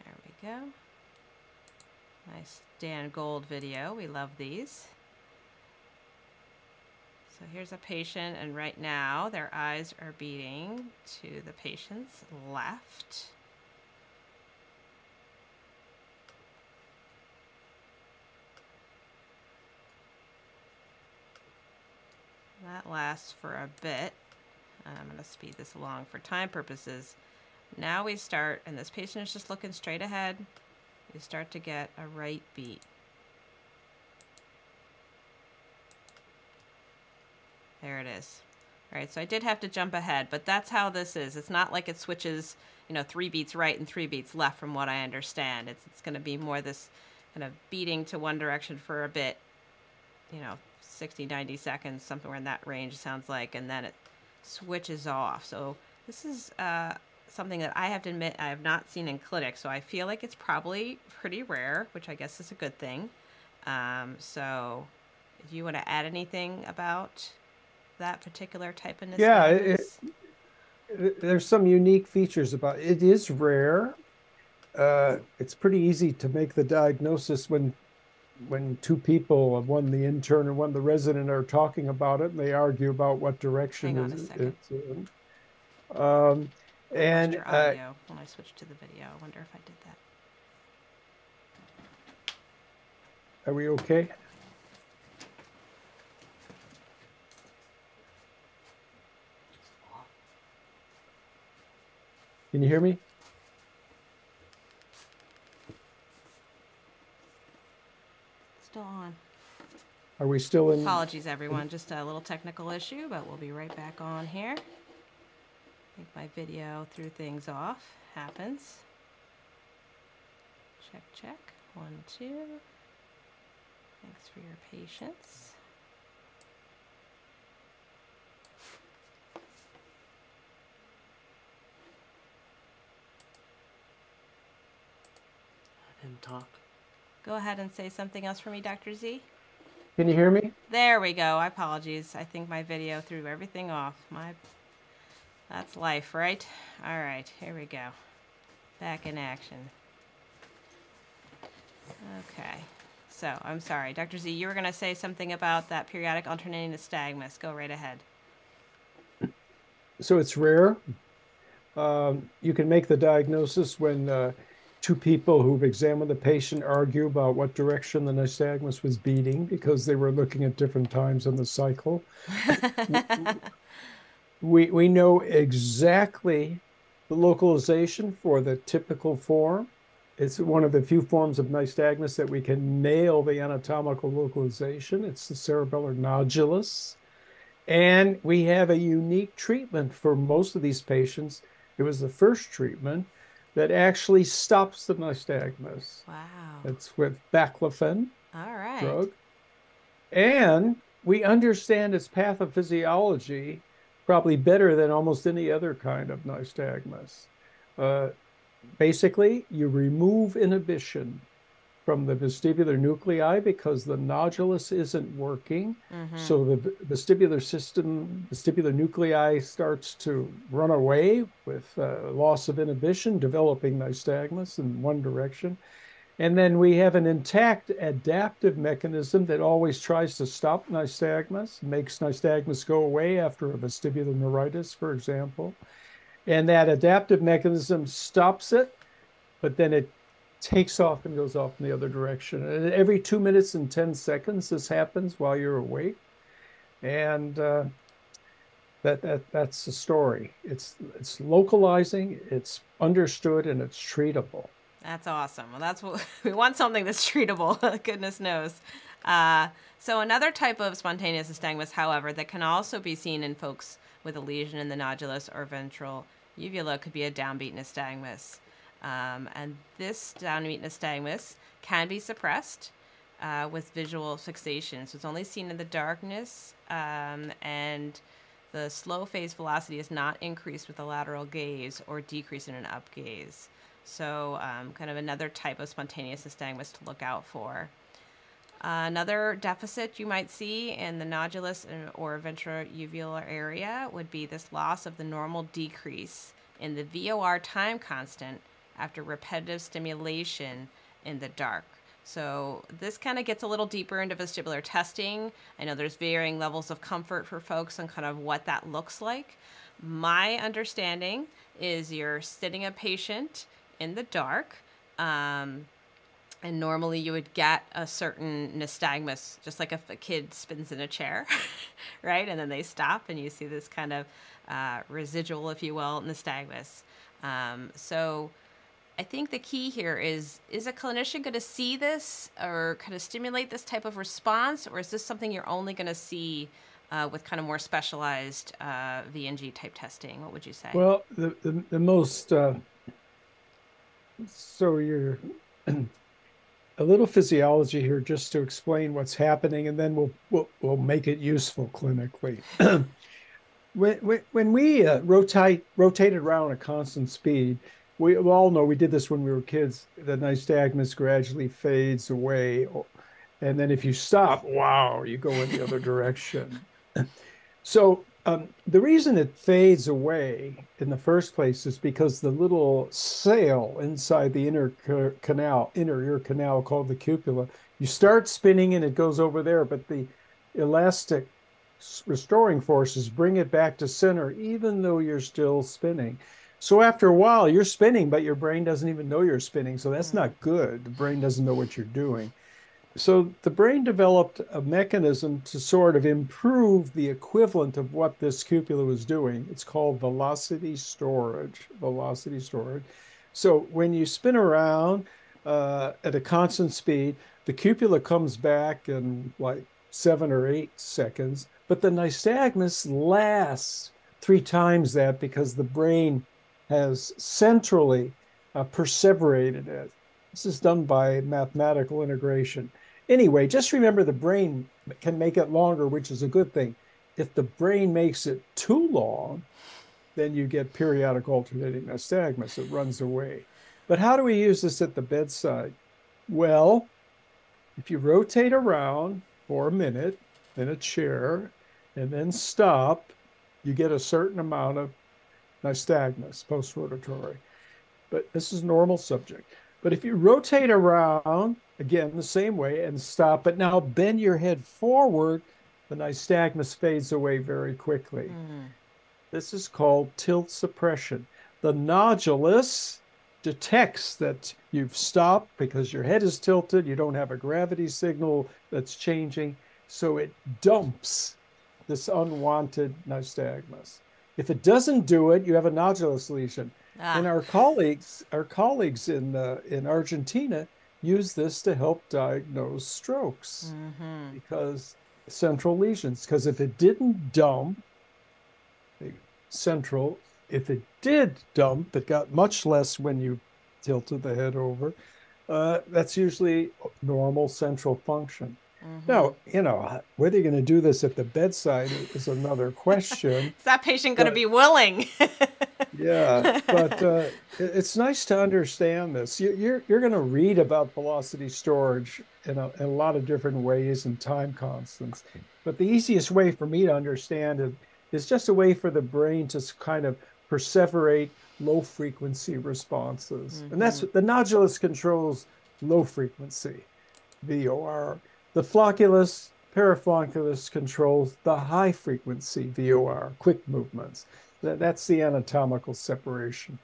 [SPEAKER 1] There we go. Nice Dan Gold video. We love these. So here's a patient, and right now their eyes are beating to the patient's left. That lasts for a bit. I'm going to speed this along for time purposes. Now we start, and this patient is just looking straight ahead. We start to get a right beat. There it is. All right, so I did have to jump ahead, but that's how this is. It's not like it switches, you know, three beats right and three beats left from what I understand. It's, it's going to be more this kind of beating to one direction for a bit, you know, 60, 90 seconds, somewhere in that range sounds like, and then it switches off. So this is uh, something that I have to admit I have not seen in clinic, so I feel like it's probably pretty rare, which I guess is a good thing. Um, so do you want to add anything about that particular type of
[SPEAKER 2] Yeah, it, it, there's some unique features about it. It is rare. Uh, it's pretty easy to make the diagnosis when when two people, one the intern and one the resident, are talking about it, and they argue about what direction it's in. Um, and
[SPEAKER 1] uh, audio when I switched to the video. I wonder if I did
[SPEAKER 2] that. Are we okay? Can you hear me?
[SPEAKER 1] Still on.
[SPEAKER 2] Are we still in?
[SPEAKER 1] Apologies, everyone. Just a little technical issue, but we'll be right back on here. I think my video threw things off. Happens. Check, check. One, two. Thanks for your patience.
[SPEAKER 3] and talk.
[SPEAKER 1] Go ahead and say something else for me, Dr. Zee.
[SPEAKER 2] Can you hear me?
[SPEAKER 1] There we go. I apologize. I think my video threw everything off. My That's life, right? All right, here we go. Back in action. Okay. So, I'm sorry. Dr. Zee, you were going to say something about that periodic alternating nystagmus. Go right ahead.
[SPEAKER 2] So, it's rare. Um, you can make the diagnosis when uh, two people who've examined the patient argue about what direction the nystagmus was beating because they were looking at different times in the cycle. we, we know exactly the localization for the typical form. it's one of the few forms of nystagmus that we can nail the anatomical localization. It's the cerebellar nodulus. And we have a unique treatment for most of these patients. It was the first treatment that actually stops the nystagmus.
[SPEAKER 1] Wow.
[SPEAKER 2] It's with baclofen
[SPEAKER 1] All right.
[SPEAKER 2] drug. And we understand its pathophysiology probably better than almost any other kind of nystagmus. Uh, basically, you remove inhibition from the vestibular nuclei because the nodulus isn't working.
[SPEAKER 1] Mhm.
[SPEAKER 2] So the vestibular system, vestibular nuclei starts to run away with uh, loss of inhibition, developing nystagmus in one direction. And then we have an intact adaptive mechanism that always tries to stop nystagmus, makes nystagmus go away after a vestibular neuritis, for example. And that adaptive mechanism stops it, but then it takes off and goes off in the other direction. And every two minutes and 10 seconds, this happens while you're awake. And uh, that, that that's the story. It's it's localizing, it's understood, and it's treatable.
[SPEAKER 1] That's awesome. Well, that's what we want something that's treatable. Goodness knows. Uh, so another type of spontaneous nystagmus, however, that can also be seen in folks with a lesion in the nodulus or ventral uvula could be a downbeat nystagmus. Um, and this downbeat nystagmus can be suppressed uh, with visual fixation. So it's only seen in the darkness, um, and the slow phase velocity is not increased with a lateral gaze or decrease in an up gaze. So, um, kind of another type of spontaneous nystagmus to look out for. Uh, another deficit you might see in the nodulus or ventral uvula area would be this loss of the normal decrease in the VOR time constant after repetitive stimulation in the dark. So this kind of gets a little deeper into vestibular testing. I know there's varying levels of comfort for folks on kind of what that looks like. My understanding is you're sitting a patient in the dark. Um, and normally you would get a certain nystagmus, just like if a kid spins in a chair, right? And then they stop, and you see this kind of uh, residual, if you will, nystagmus. Um, so I think the key here is is a clinician going to see this or kind of stimulate this type of response, or is this something you're only going to see uh, with kind of more specialized uh, VNG type testing? What would you say?
[SPEAKER 2] Well, the the, the most uh, so you're a little physiology here just to explain what's happening, and then we'll we'll, we'll make it useful clinically. when, when when we uh, rotate rotated around at constant speed, we all know we did this when we were kids. The nystagmus gradually fades away, and then if you stop, wow, you go in the other direction. So um, the reason it fades away in the first place is because the little sail inside the inner canal, inner ear canal called the cupula, you start spinning and it goes over there, but the elastic restoring forces bring it back to center, even though you're still spinning. So after a while, you're spinning, but your brain doesn't even know you're spinning. So that's not good. The brain doesn't know what you're doing. So the brain developed a mechanism to sort of improve the equivalent of what this cupula was doing. It's called velocity storage. Velocity storage. So when you spin around uh, at a constant speed, the cupula comes back in like seven or eight seconds, but the nystagmus lasts three times that because the brain has centrally uh, perseverated it. This is done by mathematical integration. Anyway, just remember the brain can make it longer, which is a good thing. If the brain makes it too long, then you get periodic alternating nystagmus. It runs away. But how do we use this at the bedside? Well, if you rotate around for a minute in a chair and then stop, you get a certain amount of nystagmus post-rotatory. But this is normal subject. But if you rotate around again the same way and stop, but now bend your head forward, the nystagmus fades away very quickly.
[SPEAKER 1] Mm.
[SPEAKER 2] This is called tilt suppression. The nodulus detects that you've stopped because your head is tilted, you don't have a gravity signal that's changing, so it dumps this unwanted nystagmus. If it doesn't do it, you have a nodulus lesion. Ah. And our colleagues, our colleagues in uh, in Argentina use this to help diagnose strokes mm-hmm. because central lesions. Because if it didn't dump, central, if it did dump, it got much less when you tilted the head over. Uh, that's usually normal central function. Mm-hmm. Now, you know, whether you're going to do this at the bedside is another question.
[SPEAKER 1] is that patient going to be willing?
[SPEAKER 2] yeah, but uh, it's nice to understand this. You, you're you're going to read about velocity storage in a, in a lot of different ways and time constants. But the easiest way for me to understand it is just a way for the brain to kind of perseverate low frequency responses. Mm-hmm. And that's mm-hmm. the nodulus controls low frequency VOR. The flocculus, paraflocculus controls the high frequency VOR, quick movements. That's the anatomical separation.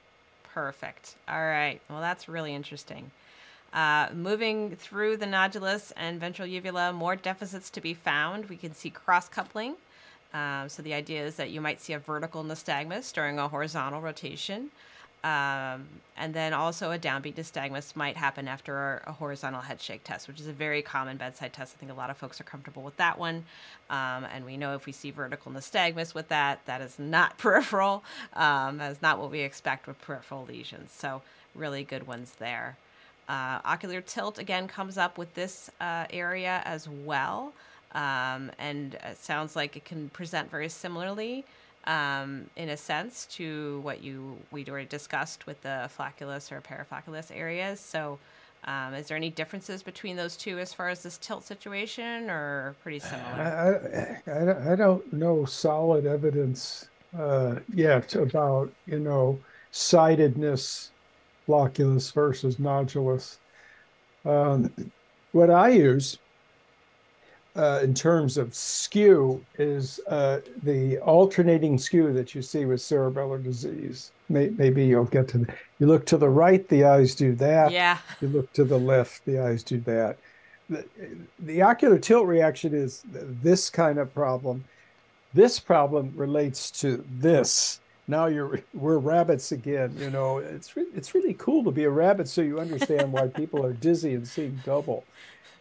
[SPEAKER 1] Perfect. All right. Well, that's really interesting. Uh, moving through the nodulus and ventral uvula, more deficits to be found. We can see cross coupling. Um, so the idea is that you might see a vertical nystagmus during a horizontal rotation. Um, and then also a downbeat nystagmus might happen after a, horizontal head shake test, which is a very common bedside test. I think a lot of folks are comfortable with that one. Um, and we know if we see vertical nystagmus with that, that is not peripheral. Um, that is not what we expect with peripheral lesions. So really good ones there. Uh, ocular tilt again comes up with this uh, area as well. Um, and it sounds like it can present very similarly um, in a sense to what you we'd already discussed with the flocculus or paraflocculus areas. So, um, is there any differences between those two as far as this tilt situation, or pretty
[SPEAKER 2] similar? I, I, I don't know solid evidence uh, yet about you know sidedness, flocculus versus nodulus. Um, what I use uh, in terms of skew is uh, the alternating skew that you see with cerebellar disease. May, maybe you'll get to the, you look to the right, the eyes do that.
[SPEAKER 1] Yeah.
[SPEAKER 2] You look to the left, the eyes do that. The, the ocular tilt reaction is this kind of problem. This problem relates to this. Now you're we're rabbits again. You know, it's re- it's really cool to be a rabbit, so you understand why people are dizzy and seeing double.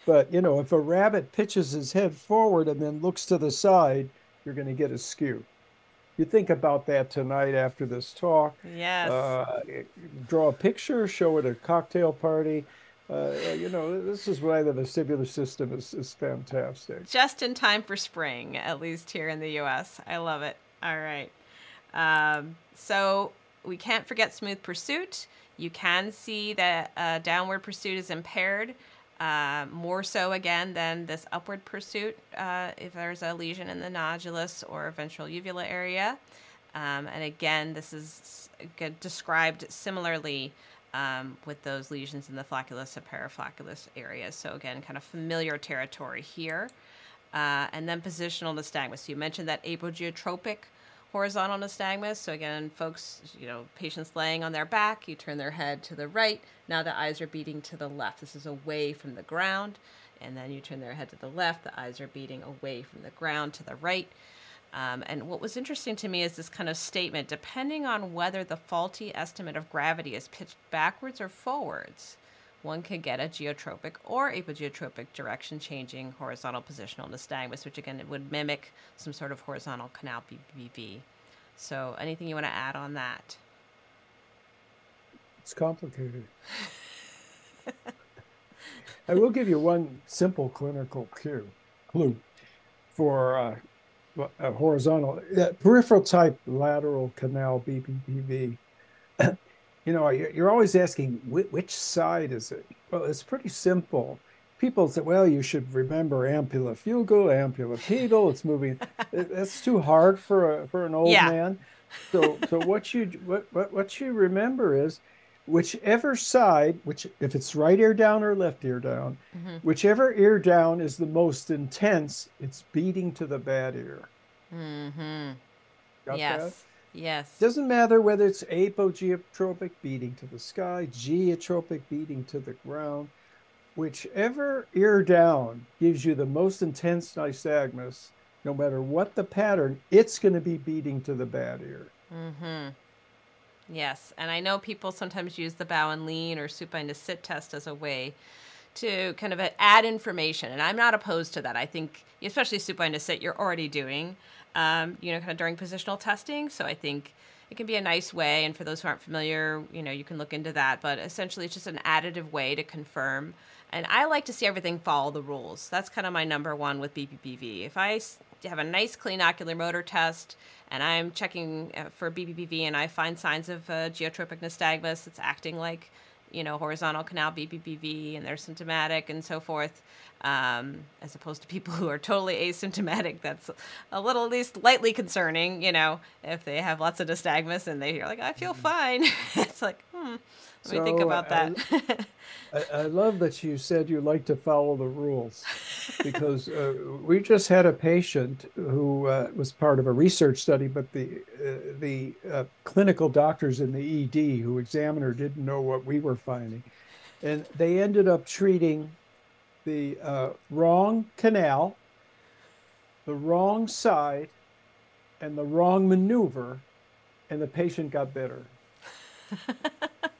[SPEAKER 2] But you know, if a rabbit pitches his head forward and then looks to the side, you're going to get a skew. You think about that tonight after this talk.
[SPEAKER 1] Yes. Uh,
[SPEAKER 2] draw a picture, show it at a cocktail party. Uh, you know, this is why the vestibular system is, is fantastic.
[SPEAKER 1] Just in time for spring, at least here in the U.S. I love it. All right. Um, so we can't forget smooth pursuit. You can see that uh, downward pursuit is impaired. Uh, more so again than this upward pursuit uh, if there's a lesion in the nodulus or ventral uvula area. Um, and again, this is described similarly um, with those lesions in the flocculus and paraflocculus areas. So again, kind of familiar territory here. Uh, and then positional nystagmus. You mentioned that apogeotropic horizontal nystagmus. So again, folks, you know, patients laying on their back, you turn their head to the right. Now the eyes are beating to the left. This is away from the ground. And then you turn their head to the left. The eyes are beating away from the ground to the right. Um, and what was interesting to me is this kind of statement depending on whether the faulty estimate of gravity is pitched backwards or forwards, one could get a geotropic or apogeotropic direction changing horizontal positional nystagmus, which again it would mimic some sort of horizontal canal BPPV. So, anything you want to add on that?
[SPEAKER 2] It's complicated. I will give you one simple clinical cue, clue for uh, a horizontal, uh, peripheral type lateral canal BPPV you know, you're always asking which side is it? Well, it's pretty simple. People say, well, you should remember ampullofugal, ampulla pedal. It's moving. That's too hard for a, for an old yeah. man. So, so what you what, what what you remember is whichever side, which if it's right ear down or left ear down, mm-hmm. whichever ear down is the most intense, it's beating to the bad ear.
[SPEAKER 1] Mm-hmm. Got yes. That? Yes.
[SPEAKER 2] Doesn't matter whether it's apogeotropic beating to the sky, geotropic beating to the ground. Whichever ear down gives you the most intense nystagmus, no matter what the pattern, it's going to be beating to the bad ear.
[SPEAKER 1] Mm-hmm. Yes, and I know people sometimes use the bow and lean or supine to sit test as a way to kind of add information, and I'm not opposed to that. I think, especially supine to sit, you're already doing, um, you know, kind of during positional testing. So I think it can be a nice way. And for those who aren't familiar, you know, you can look into that. But essentially, it's just an additive way to confirm. And I like to see everything follow the rules. That's kind of my number one with BPPV. If I have a nice clean ocular motor test and I'm checking uh, for BPPV and I find signs of uh, geotropic nystagmus, it's acting like you know, horizontal canal BPPV and they're symptomatic and so forth, um, as opposed to people who are totally asymptomatic. That's a little at least lightly concerning, you know, if they have lots of nystagmus and they're like, I feel mm-hmm. fine. it's like, hmm, let so, me think about that.
[SPEAKER 2] I, I, love that you said you like to follow the rules because uh, we just had a patient who uh, was part of a research study, but the uh, the uh, clinical doctors in the ED who examined her didn't know what we were finding, and they ended up treating the uh, wrong canal, the wrong side, and the wrong maneuver, and the patient got better.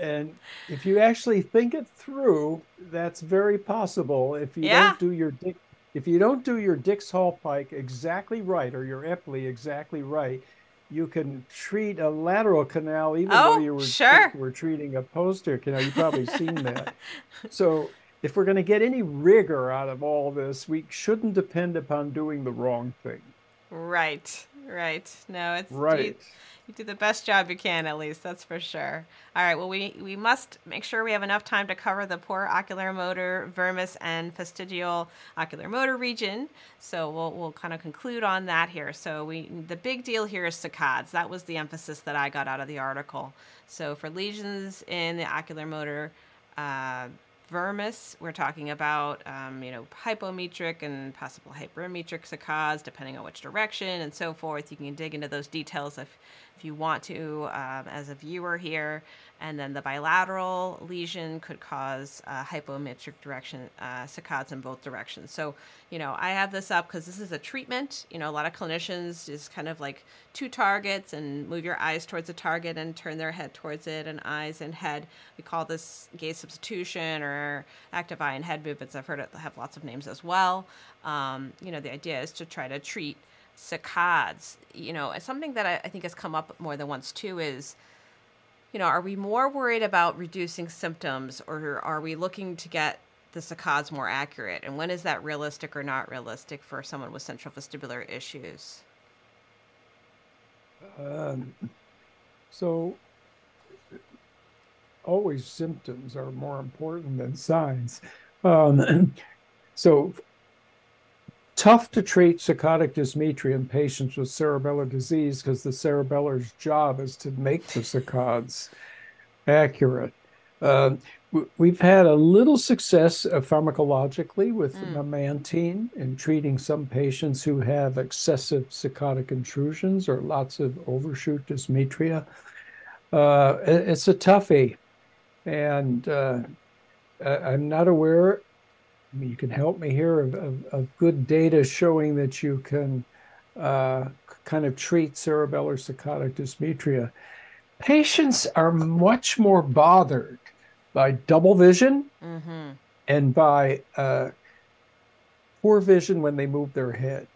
[SPEAKER 2] and if you actually think it through, that's very possible. If you yeah. don't do your Dick, if you don't do your Dix Hallpike exactly right or your Epley exactly right, you can treat a lateral canal even
[SPEAKER 1] oh,
[SPEAKER 2] though you were,
[SPEAKER 1] sure.
[SPEAKER 2] were treating a posterior canal. You've probably seen that. So if we're going to get any rigor out of all this, we shouldn't depend upon doing the wrong thing.
[SPEAKER 1] Right, right. No, it's
[SPEAKER 2] right
[SPEAKER 1] you do the best job you can at least that's for sure. All right well we we must make sure we have enough time to cover the poor ocular motor vermis and fastigial ocular motor region. So we'll, we'll kind of conclude on that here. So we the big deal here is saccades. That was the emphasis that i got out of the article. So for lesions in the ocular motor uh, vermis, we're talking about, um, you know, hypometric and possible hypermetric saccades, depending on which direction and so forth. You can dig into those details if, if you want to um, as a viewer here. And then the bilateral lesion could cause uh, hypometric direction uh, saccades in both directions. So, you know, I have this up because this is a treatment. You know, a lot of clinicians just kind of like two targets and move your eyes towards the target and turn their head towards it, and eyes and head. We call this gaze substitution or active eye and head movements. I've heard it have lots of names as well. Um, you know, the idea is to try to treat saccades. You know, something that I, I think has come up more than once too is you know, are we more worried about reducing symptoms or are we looking to get the saccades more accurate? And when is that realistic or not realistic for someone with central vestibular issues?
[SPEAKER 2] Um, so, always symptoms are more important than signs. Um, so, tough to treat saccadic dysmetria in patients with cerebellar disease because the cerebellar's job is to make the saccades accurate. Uh, we've had a little success uh, pharmacologically with mm. memantine in treating some patients who have excessive saccadic intrusions or lots of overshoot dysmetria. Uh, it's a toughie, and uh, I'm not aware you can help me here of, of, of good data showing that you can uh, kind of treat cerebellar saccadic dysmetria. Patients are much more bothered by double vision mm-hmm. and by uh, poor vision when they move their head.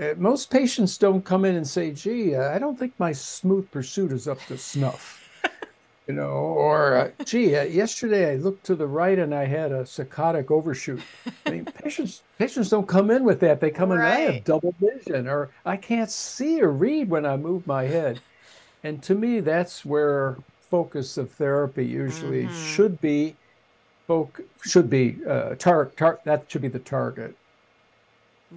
[SPEAKER 2] Uh, most patients don't come in and say, gee, I don't think my smooth pursuit is up to snuff you know, or uh, gee, uh, yesterday I looked to the right and I had a saccadic overshoot. I mean, patients patients don't come in with that. They come right. in, I have double vision, or I can't see or read when I move my head. And to me, that's where focus of therapy usually mm-hmm. should be. Folk should be uh, tar, tar that should be the target.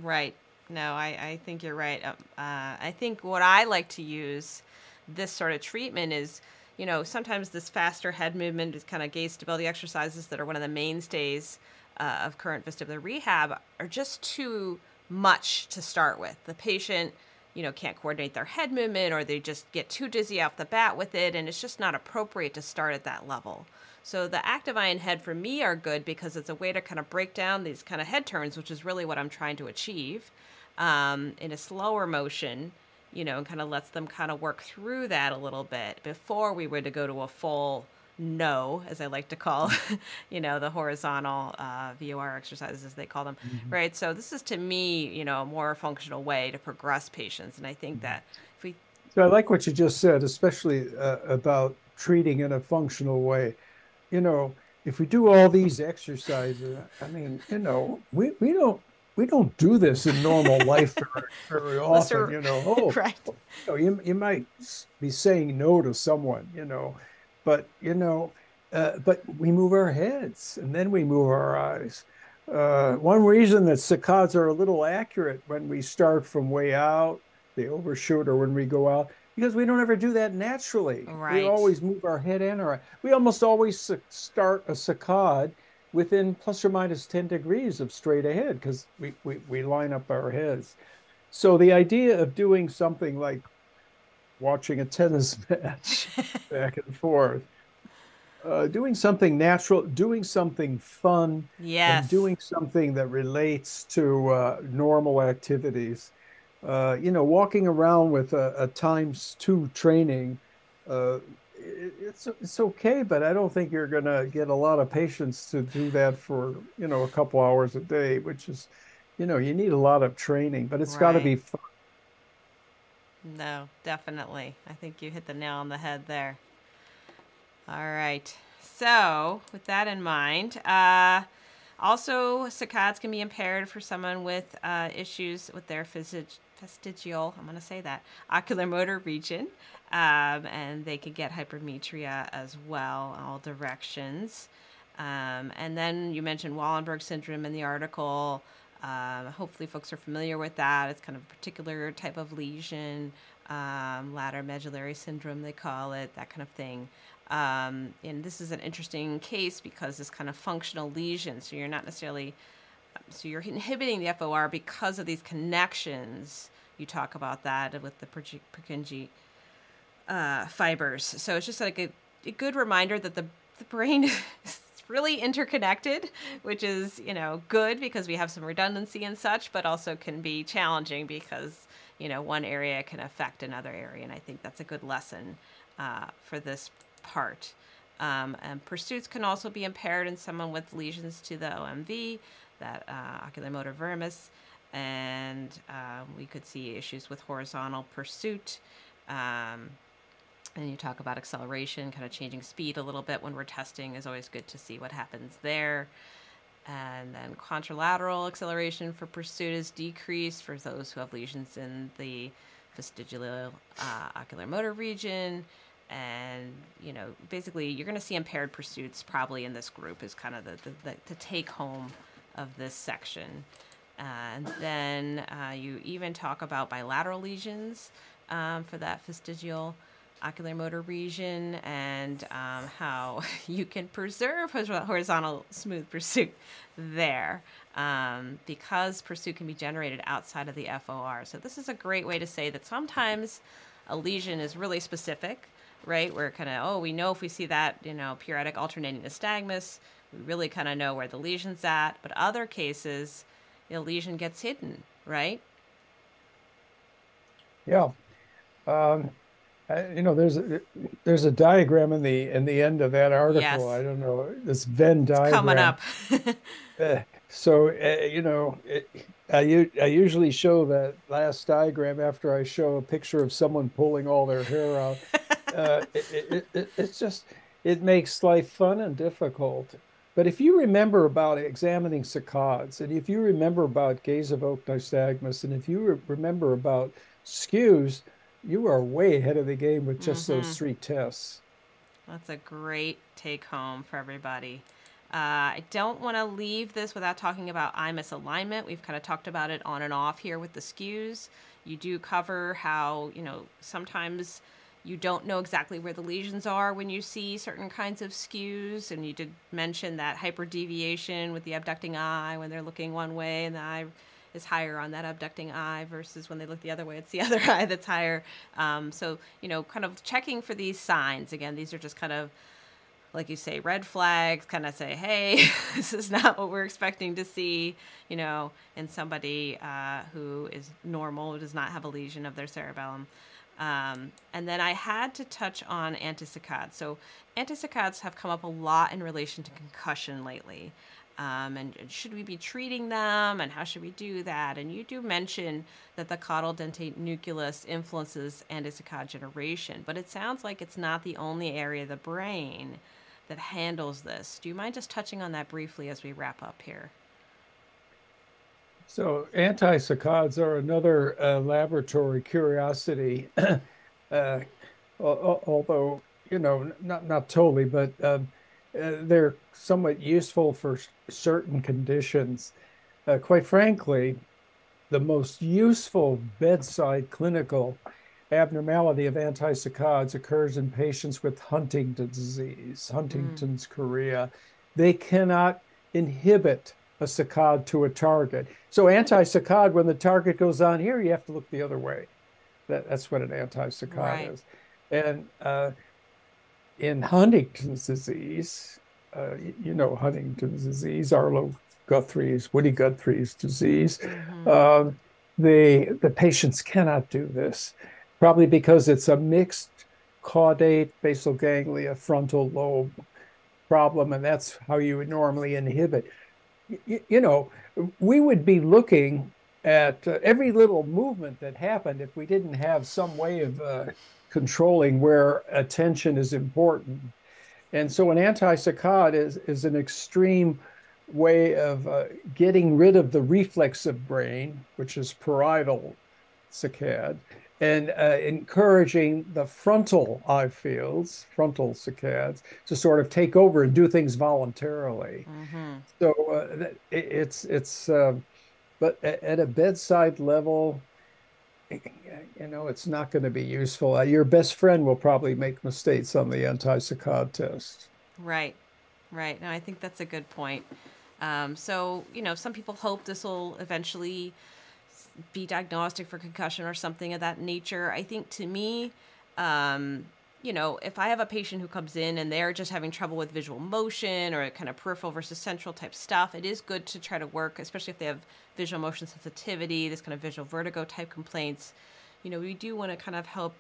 [SPEAKER 1] Right. No, I, I think you're right. Um, uh, I think what I like to use this sort of treatment is you know, sometimes this faster head movement, is kind of gaze stability exercises that are one of the mainstays uh, of current vestibular rehab, are just too much to start with. The patient, you know, can't coordinate their head movement or they just get too dizzy off the bat with it, and it's just not appropriate to start at that level. So the active eye and head for me are good because it's a way to kind of break down these kind of head turns, which is really what I'm trying to achieve um, in a slower motion you know, and kind of lets them kind of work through that a little bit before we were to go to a full no, as I like to call, you know, the horizontal uh, VOR exercises, as they call them, mm-hmm. right? So this is to me, you know, a more functional way to progress patients, and I think mm-hmm. that if we.
[SPEAKER 2] So I like what you just said, especially uh, about treating in a functional way. You know, if we do all these exercises, I mean, you know, we, we don't we don't do this in normal life very, very often. You know, oh, right. you, know, you you might be saying no to someone, you know, but you know, uh, but we move our heads and then we move our eyes. Uh, one reason that saccades are a little accurate when we start from way out, they overshoot, or when we go out, because we don't ever do that naturally. Right. We always move our head in, or we almost always start a saccade within plus or minus 10 degrees of straight ahead because we, we, we line up our heads. So the idea of doing something like watching a tennis match back and forth. Uh, doing something natural, doing something fun,
[SPEAKER 1] yes.
[SPEAKER 2] and doing something that relates to uh, normal activities. Uh, you know, walking around with a, a times two training, uh, it's it's okay, but I don't think you're going to get a lot of patients to do that for you know a couple hours a day, which is, you know, you need a lot of training, but it's right. got to be fun
[SPEAKER 1] no, definitely. I think you hit the nail on the head there. All right. So, with that in mind, uh, also saccades can be impaired for someone with uh, issues with their fastigial, I'm going to say that, ocular motor region. Um, and they could get hypermetria as well, all directions. Um, and then you mentioned Wallenberg syndrome in the article. Um, hopefully, folks are familiar with that. It's kind of a particular type of lesion, um, lateral medullary syndrome, they call it, that kind of thing. Um, and this is an interesting case because it's kind of functional lesion. So you're not necessarily, so you're inhibiting the FOR because of these connections. You talk about that with the Purkinje uh, fibers. So it's just like a, a good reminder that the, the brain is really interconnected, which is, you know, good because we have some redundancy and such, but also can be challenging because, you know, one area can affect another area. And I think that's a good lesson uh, for this part. Um, and pursuits can also be impaired in someone with lesions to the OMV, that uh, oculomotor vermis, and uh, we could see issues with horizontal pursuit. Um, and you talk about acceleration, kind of changing speed a little bit when we're testing is always good to see what happens there. And then contralateral acceleration for pursuit is decreased for those who have lesions in the vestibular uh, ocular motor region. And, you know, basically you're going to see impaired pursuits probably in this group is kind of the, the, the, take home of this section. And then uh, you even talk about bilateral lesions um, for that fastigial ocular motor region and um, how you can preserve horizontal smooth pursuit there um, because pursuit can be generated outside of the FOR. So this is a great way to say that sometimes a lesion is really specific, right? We're kind of, oh, we know if we see that, you know, periodic alternating nystagmus, we really kind of know where the lesion's at. But other cases, the lesion gets hidden, right?
[SPEAKER 2] Yeah. Um, you know, there's a, there's a diagram in the in the end of that article. Yes. I don't know this Venn diagram
[SPEAKER 1] it's coming up.
[SPEAKER 2] uh, so uh, you know, it, I I usually show that last diagram after I show a picture of someone pulling all their hair out. uh, it, it, it's just it makes life fun and difficult. But if you remember about examining saccades, and if you remember about gaze evoked nystagmus, and if you re- remember about skews, you are way ahead of the game with just mm-hmm. those three tests.
[SPEAKER 1] That's a great take home for everybody. Uh, I don't want to leave this without talking about eye misalignment. We've kind of talked about it on and off here with the skews. You do cover how, you know, sometimes you don't know exactly where the lesions are when you see certain kinds of skews. And you did mention that hyperdeviation with the abducting eye when they're looking one way and the eye is higher on that abducting eye versus when they look the other way, it's the other eye that's higher. Um, so, you know, kind of checking for these signs. Again, these are just kind of like you say, red flags, kind of say, hey, this is not what we're expecting to see, you know, in somebody uh, who is normal, who does not have a lesion of their cerebellum. Um, and then I had to touch on antisaccades. So antisaccades have come up a lot in relation to concussion lately. Um, and should we be treating them and how should we do that? And you do mention that the caudal dentate nucleus influences antisaccade generation, but it sounds like it's not the only area of the brain that handles this. Do you mind just touching on that briefly as we wrap up here?
[SPEAKER 2] So antisaccades are another uh, laboratory curiosity, uh, although you know not not totally, but um, uh, they're somewhat useful for certain conditions. Uh, quite frankly, the most useful bedside clinical abnormality of antisaccades occurs in patients with Huntington's disease, Huntington's mm. chorea. They cannot inhibit a saccade to a target. So anti-saccade, when the target goes on here, you have to look the other way. That, that's what an anti-saccade right. is. And uh, in Huntington's disease, uh, you know Huntington's disease, Arlo Guthrie's, Woody Guthrie's disease, mm-hmm. um, the, the patients cannot do this probably because it's a mixed caudate basal ganglia frontal lobe problem, and that's how you would normally inhibit. You, you know, we would be looking at uh, every little movement that happened if we didn't have some way of uh, controlling where attention is important. And so an anti-saccade is, is an extreme way of uh, getting rid of the reflexive brain, which is parietal saccade, and uh, encouraging the frontal eye fields, frontal saccades, to sort of take over and do things voluntarily. Mm-hmm. So uh, it's it's, uh, but at a bedside level, you know, it's not going to be useful. Uh, your best friend will probably make mistakes on the anti-saccade test.
[SPEAKER 1] Right, right. No, I think that's a good point. Um, so you know, some people hope this will eventually be diagnostic for concussion or something of that nature. I think to me, um, you know, if I have a patient who comes in and they're just having trouble with visual motion or kind of peripheral versus central type stuff, it is good to try to work, especially if they have visual motion sensitivity, this kind of visual vertigo type complaints. You know, we do want to kind of help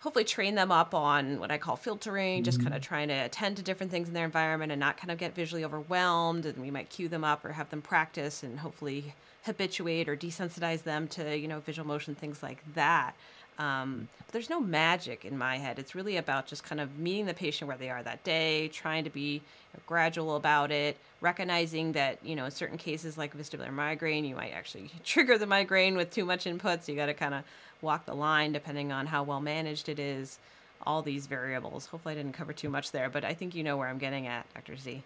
[SPEAKER 1] hopefully train them up on what I call filtering, mm-hmm. just kind of trying to attend to different things in their environment and not kind of get visually overwhelmed. And we might cue them up or have them practice and hopefully habituate or desensitize them to you know visual motion things like that um, there's no magic in my head. It's really about just kind of meeting the patient where they are that day trying to be gradual about it recognizing that you know in certain cases like vestibular migraine you might actually trigger the migraine with too much input. So you got to kind of walk the line depending on how well managed it is all these variables. Hopefully i didn't cover too much there but i think you know where i'm getting at dr Zee.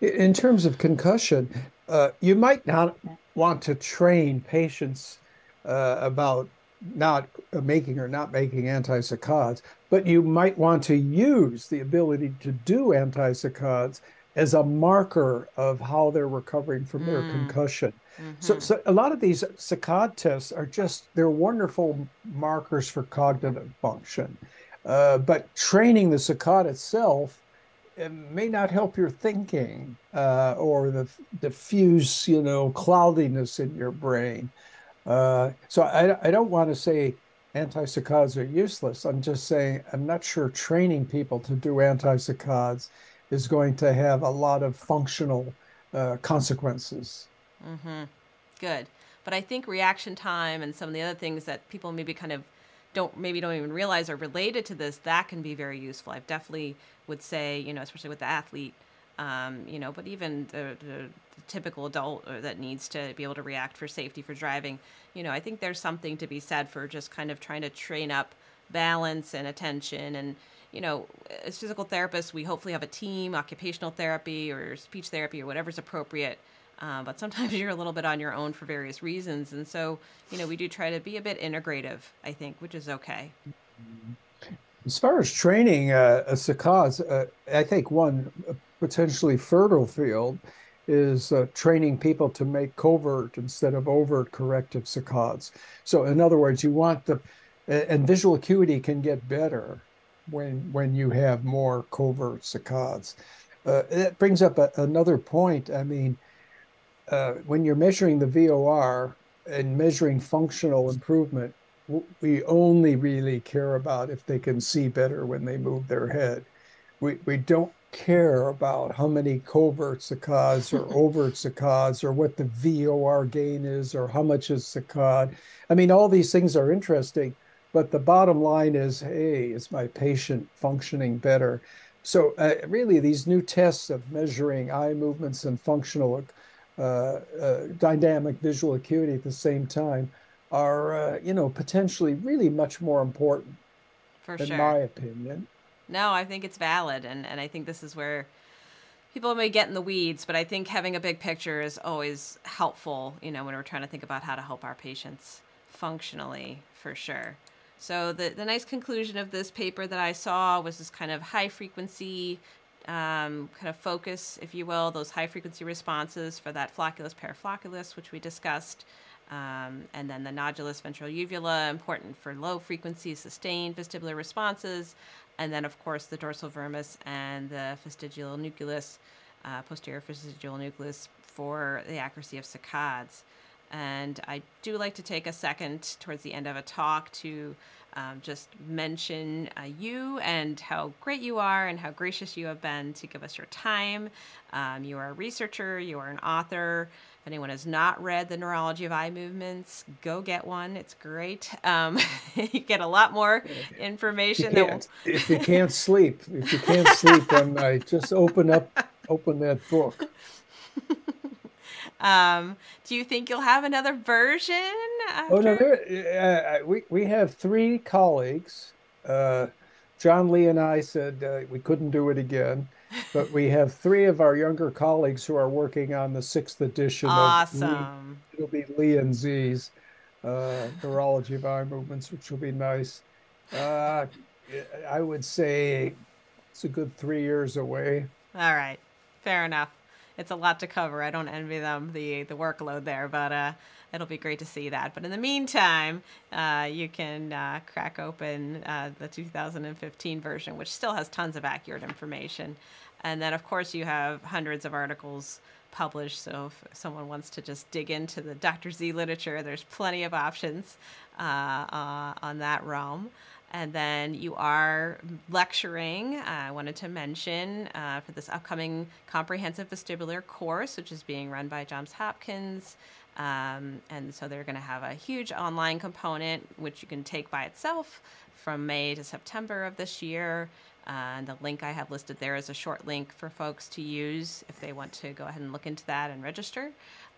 [SPEAKER 2] In terms of concussion, uh, you might not want to train patients uh, about not making or not making antisaccades, but you might want to use the ability to do antisaccades as a marker of how they're recovering from mm. their concussion. Mm-hmm. So, so a lot of these saccade tests are just they're wonderful markers for cognitive function, uh, but training the saccade itself it may not help your thinking uh, or the diffuse, you know, cloudiness in your brain. Uh, so I, I don't want to say anti-saccades are useless. I'm just saying I'm not sure training people to do anti-saccades is going to have a lot of functional uh, consequences.
[SPEAKER 1] Mm-hmm. Good. But I think reaction time and some of the other things that people maybe kind of don't maybe don't even realize are related to this, that can be very useful. I've definitely would say, you know, especially with the athlete, um, you know, but even the, the, the, typical adult uh, that needs to be able to react for safety for driving, you know, I think there's something to be said for just kind of trying to train up balance and attention and you know, as physical therapists, we hopefully have a team, occupational therapy or speech therapy or whatever's appropriate uh, but sometimes you're a little bit on your own for various reasons. And so, you know, we do try to be a bit integrative, I think, which is okay.
[SPEAKER 2] As far as training uh, a saccades, uh, I think one potentially fertile field is uh, training people to make covert instead of overt corrective saccades. So, in other words, you want the, and visual acuity can get better when when you have more covert saccades. Uh, that brings up a, another point. I mean, uh, when you're measuring the VOR and measuring functional improvement, we only really care about if they can see better when they move their head. We, we don't care about how many covert saccades or overt saccades or what the VOR gain is or how much is saccade. I mean, all these things are interesting, but the bottom line is, hey, is my patient functioning better? So uh, really, these new tests of measuring eye movements and functional uh, uh, dynamic visual acuity at the same time are, uh, you know, potentially really much more important,
[SPEAKER 1] For
[SPEAKER 2] in
[SPEAKER 1] sure.
[SPEAKER 2] my opinion.
[SPEAKER 1] No, I think it's valid, and and I think this is where people may get in the weeds, but I think having a big picture is always helpful. You know, when we're trying to think about how to help our patients functionally, for sure. So the the nice conclusion of this paper that I saw was this kind of high frequency. Um, kind of focus, if you will, those high frequency responses for that flocculus paraflocculus, which we discussed, um, and then the nodulus ventral uvula, important for low frequency sustained vestibular responses, and then, of course, the dorsal vermis and the fastigial nucleus, uh, posterior fastigial nucleus, for the accuracy of saccades. And I do like to take a second towards the end of a talk to um, just mention uh, you and how great you are and how gracious you have been to give us your time. Um, you are a researcher, you are an author. If anyone has not read The Neurology of Eye Movements, go get one. It's great. Um, you get a lot more information.
[SPEAKER 2] If you, can't, if you can't sleep, if you can't sleep, then I just open up, open that book.
[SPEAKER 1] Um, do you think you'll have another version? After?
[SPEAKER 2] Oh no, there, uh, we we have three colleagues. Uh, John Leigh and I said uh, we couldn't do it again, but we have three of our younger colleagues who are working on the sixth edition.
[SPEAKER 1] Awesome.
[SPEAKER 2] Leigh, it'll be Leigh and Zee's uh, neurology of eye movements, which will be nice. Uh, I would say it's a good three years away.
[SPEAKER 1] All right, fair enough it's a lot to cover. I don't envy them the the workload there, but uh, it'll be great to see that. But in the meantime, uh, you can uh, crack open uh, the 2015 version, which still has tons of accurate information. And then, of course, you have hundreds of articles published. So if someone wants to just dig into the Dr. Zee literature, there's plenty of options uh, uh, on that realm. And then you are lecturing. Uh, I wanted to mention uh, for this upcoming comprehensive vestibular course, which is being run by Johns Hopkins. Um, and so they're going to have a huge online component, which you can take by itself from May to September of this year. Uh, and the link I have listed there is a short link for folks to use if they want to go ahead and look into that and register.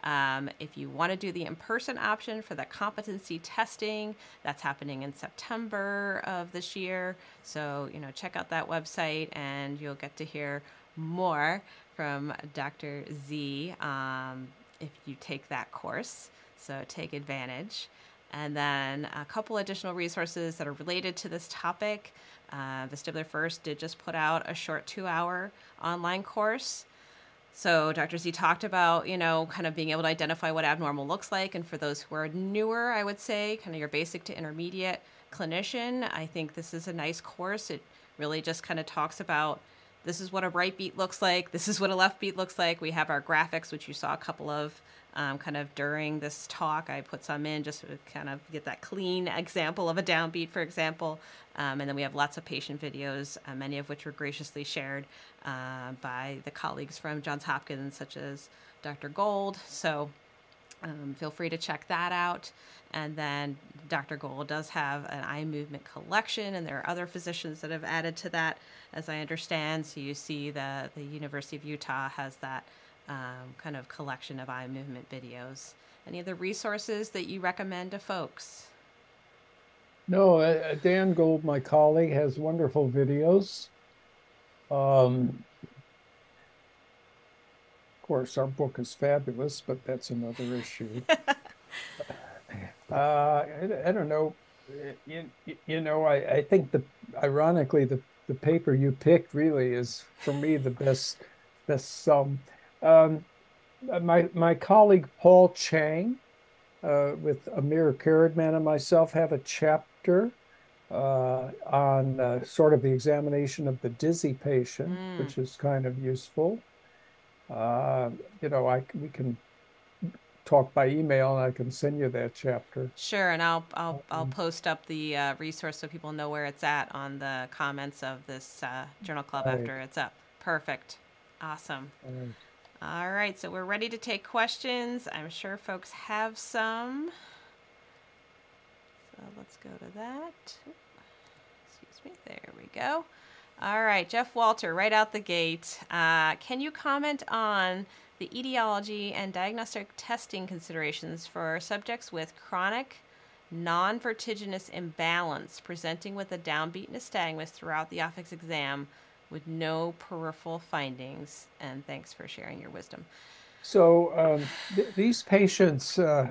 [SPEAKER 1] Um, if you want to do the in person option for the competency testing, that's happening in September of this year. So, you know, check out that website and you'll get to hear more from Dr. Zee um, if you take that course. So, take advantage. And then a couple additional resources that are related to this topic. Uh, Vestibular First did just put out a short two hour online course so Dr. Zee talked about, you know, kind of being able to identify what abnormal looks like. And for those who are newer, I would say, kind of your basic to intermediate clinician, I think this is a nice course. It really just kind of talks about this is what a right beat looks like, this is what a left beat looks like. We have our graphics, which you saw a couple of um, kind of during this talk. I put some in just to kind of get that clean example of a downbeat, for example. Um, and then we have lots of patient videos, uh, many of which were graciously shared uh, by the colleagues from Johns Hopkins, such as Dr. Gold. So um, feel free to check that out. And then Dr. Gold does have an eye movement collection, and there are other physicians that have added to that, as I understand. So you see the, the University of Utah has that um, kind of collection of eye movement videos. Any other resources that you recommend to folks?
[SPEAKER 2] No, uh, Dan Gold, my colleague, has wonderful videos. Um, of course, our book is fabulous, but that's another issue. uh, I, I, don't know. You, you know, I, I think the ironically the, the paper you picked really is for me the best best sum. Um, my my colleague Paul Chang, uh, with Amir Kheradmand and myself, have a chapter uh, on uh, sort of the examination of the dizzy patient,
[SPEAKER 1] Mm.
[SPEAKER 2] which is kind of useful. Uh, you know, I we can talk by email, and I can send you that chapter.
[SPEAKER 1] Sure, and I'll I'll I'll
[SPEAKER 2] Um,
[SPEAKER 1] post up the uh, resource so people know where it's at on the comments of this uh, journal club
[SPEAKER 2] right.
[SPEAKER 1] after it's up. Perfect, awesome.
[SPEAKER 2] right.
[SPEAKER 1] All right, so we're ready to take questions. I'm sure folks have some. So let's go to that. Excuse me. There we go. All right, Jeff Walter, right out the gate. Uh, can you comment on the etiology and diagnostic testing considerations for subjects with chronic non vertiginous imbalance presenting with a downbeat nystagmus throughout the office exam with no peripheral findings? And thanks for sharing your wisdom.
[SPEAKER 2] So um, th these patients uh,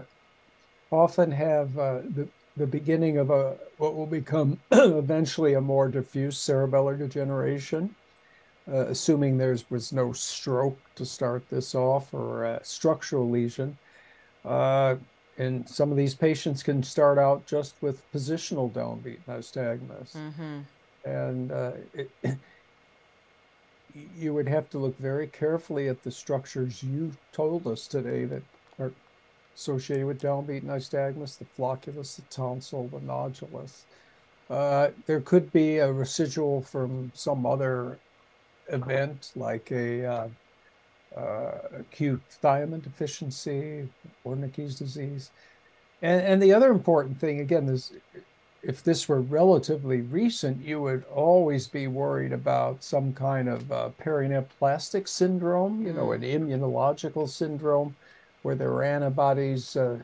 [SPEAKER 2] often have uh, the the beginning of a what will become eventually a more diffuse cerebellar degeneration, uh, assuming there was no stroke to start this off or a structural lesion. Uh, and some of these patients can start out just with positional downbeat nystagmus.
[SPEAKER 1] Mm-hmm.
[SPEAKER 2] And uh, it, you would have to look very carefully at the structures you told us today that are associated with downbeat nystagmus, the flocculus, the tonsil, the nodulus. Uh, there could be a residual from some other event like a uh, uh, acute thiamine deficiency, Wernicke's disease. And, and the other important thing, again, is if this were relatively recent, you would always be worried about some kind of uh, paraneoplastic syndrome, you know,
[SPEAKER 1] Mm.
[SPEAKER 2] an immunological syndrome where there are antibodies uh,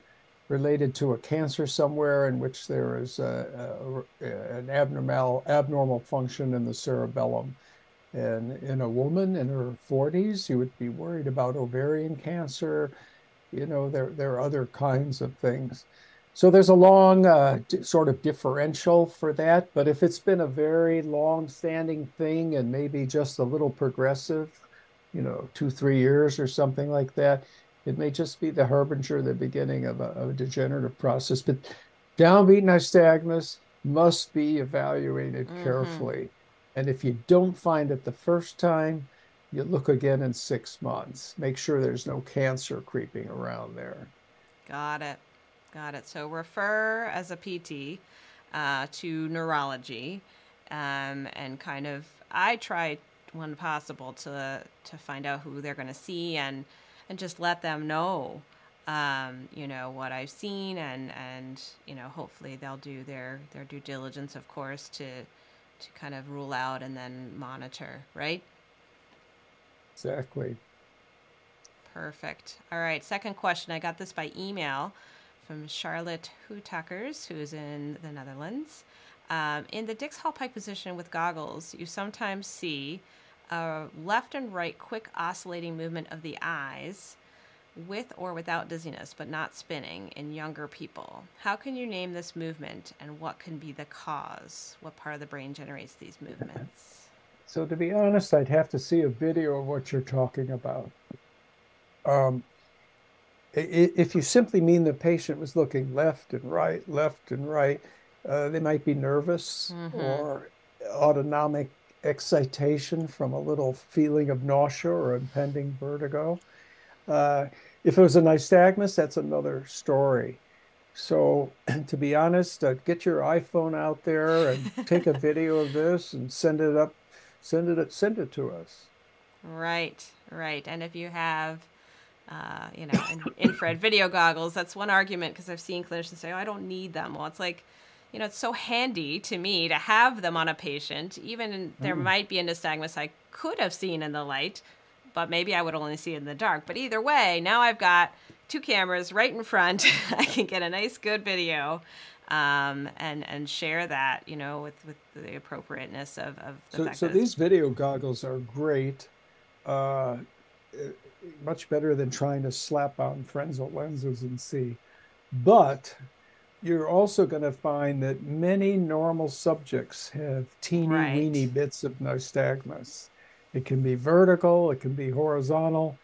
[SPEAKER 2] related to a cancer somewhere in which there is a, a, an abnormal abnormal function in the cerebellum. And in a woman in her 40s, you would be worried about ovarian cancer. You know, there, there are other kinds of things. So there's a long uh, d- sort of differential for that. But if it's been a very long-standing thing and maybe just a little progressive, you know, two, three years or something like that, it may just be the harbinger, the beginning of a, of a degenerative process. But downbeat nystagmus must be evaluated
[SPEAKER 1] Mm-hmm.
[SPEAKER 2] carefully. And if you don't find it the first time, you look again in six months. Make sure there's no cancer creeping around there.
[SPEAKER 1] Got it. Got it. So refer as a PT uh, to neurology, um, and kind of I try when possible to to find out who they're going to see and and just let them know, um, you know, what I've seen and and you know hopefully they'll do their their due diligence, of course, to to kind of rule out and then monitor, right?
[SPEAKER 2] Exactly.
[SPEAKER 1] Perfect. All right. Second question. I got this by email from Charlotte Hoetakers, who is in the Netherlands. Um, in the Dix-Hallpike position with goggles, you sometimes see a left and right quick oscillating movement of the eyes with or without dizziness, but not spinning in younger people. How can you name this movement and what can be the cause? What part of the brain generates these movements?
[SPEAKER 2] So to be honest, I'd have to see a video of what you're talking about. Um, if you simply mean the patient was looking left and right, left and right, uh, they might be nervous
[SPEAKER 1] Mhm.
[SPEAKER 2] or autonomic excitation from a little feeling of nausea or impending vertigo. Uh, if it was a nystagmus, that's another story. So, to be honest, uh, get your iPhone out there and take a video of this and send it up, send it, send it to us.
[SPEAKER 1] Right, right. And if you have, uh, you know, in, infrared video goggles, that's one argument because I've seen clinicians say, oh, I don't need them. Well, it's like, you know, it's so handy to me to have them on a patient. Even there
[SPEAKER 2] Mm.
[SPEAKER 1] might be a nystagmus I could have seen in the light, but maybe I would only see it in the dark. But either way, now I've got two cameras right in front. I can get a nice, good video. Um, and and share that you know with with the appropriateness of, of the
[SPEAKER 2] So, so these video goggles are great, uh, much better than trying to slap on Frenzel lenses and see. But you're also going to find that many normal subjects have teeny
[SPEAKER 1] Right.
[SPEAKER 2] weeny bits of nystagmus. It can be vertical, it can be horizontal,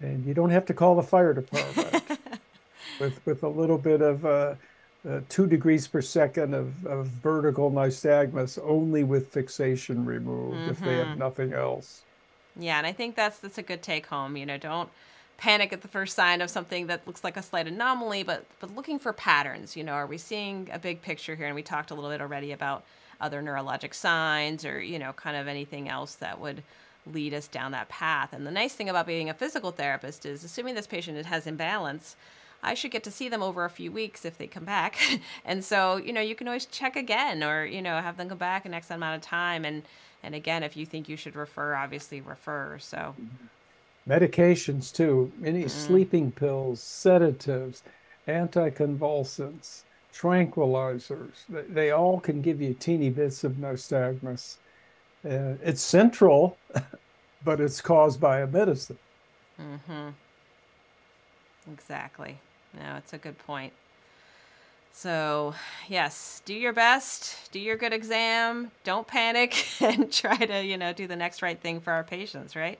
[SPEAKER 2] and you don't have to call the fire department with with a little bit of uh, uh, two degrees per second of, of vertical nystagmus only with fixation removed if they have
[SPEAKER 1] Mhm.
[SPEAKER 2] nothing else.
[SPEAKER 1] Yeah, and I think that's that's a good take home. You know, don't panic at the first sign of something that looks like a slight anomaly, but but looking for patterns. You know, are we seeing a big picture here? And we talked a little bit already about other neurologic signs, or you know, kind of anything else that would lead us down that path. And the nice thing about being a physical therapist is, assuming this patient has imbalance. I should get to see them over a few weeks if they come back. and so, you know, you can always check again or, you know, have them come back in X amount of time. And, and again, if you think you should refer, obviously refer. So,
[SPEAKER 2] Medications too, any
[SPEAKER 1] Mm.
[SPEAKER 2] sleeping pills, sedatives, anticonvulsants, tranquilizers, they, they all can give you teeny bits of nystagmus. Uh, it's central, but it's caused by a medicine.
[SPEAKER 1] Mm-hmm. exactly. No, it's a good point. So, yes, do your best, do your good exam, don't panic, and try to, you know, do the next right thing for our patients, right?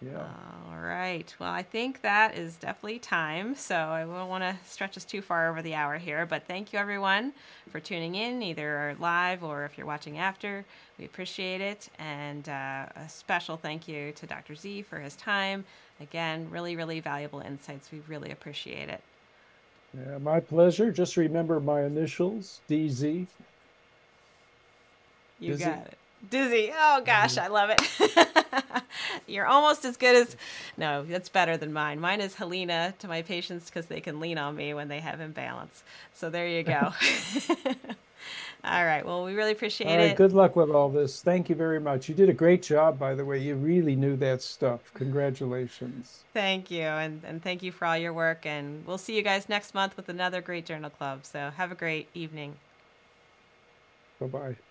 [SPEAKER 2] Yeah.
[SPEAKER 1] All right. Well, I think that is definitely time. So I won't want to stretch us too far over the hour here. But thank you, everyone, for tuning in, either live or if you're watching after. We appreciate it. And uh, a special thank you to Dr. Zee for his time. Again, really, really valuable insights. We really appreciate it.
[SPEAKER 2] Yeah, my pleasure. Just remember my initials, DZ.
[SPEAKER 1] You
[SPEAKER 2] Dizzy?
[SPEAKER 1] got it. Dizzy. Oh gosh, I love it. You're almost as good as no, that's better than mine. Mine is Helena to my patients because they can lean on me when they have imbalance. So there you go. all right. Well, we really appreciate
[SPEAKER 2] All right,
[SPEAKER 1] it.
[SPEAKER 2] good luck with all this. Thank you very much. You did a great job, by the way. You really knew that stuff. Congratulations.
[SPEAKER 1] Thank you. And, and thank you for all your work. And we'll see you guys next month with another great journal club. So have a great evening.
[SPEAKER 2] Bye bye.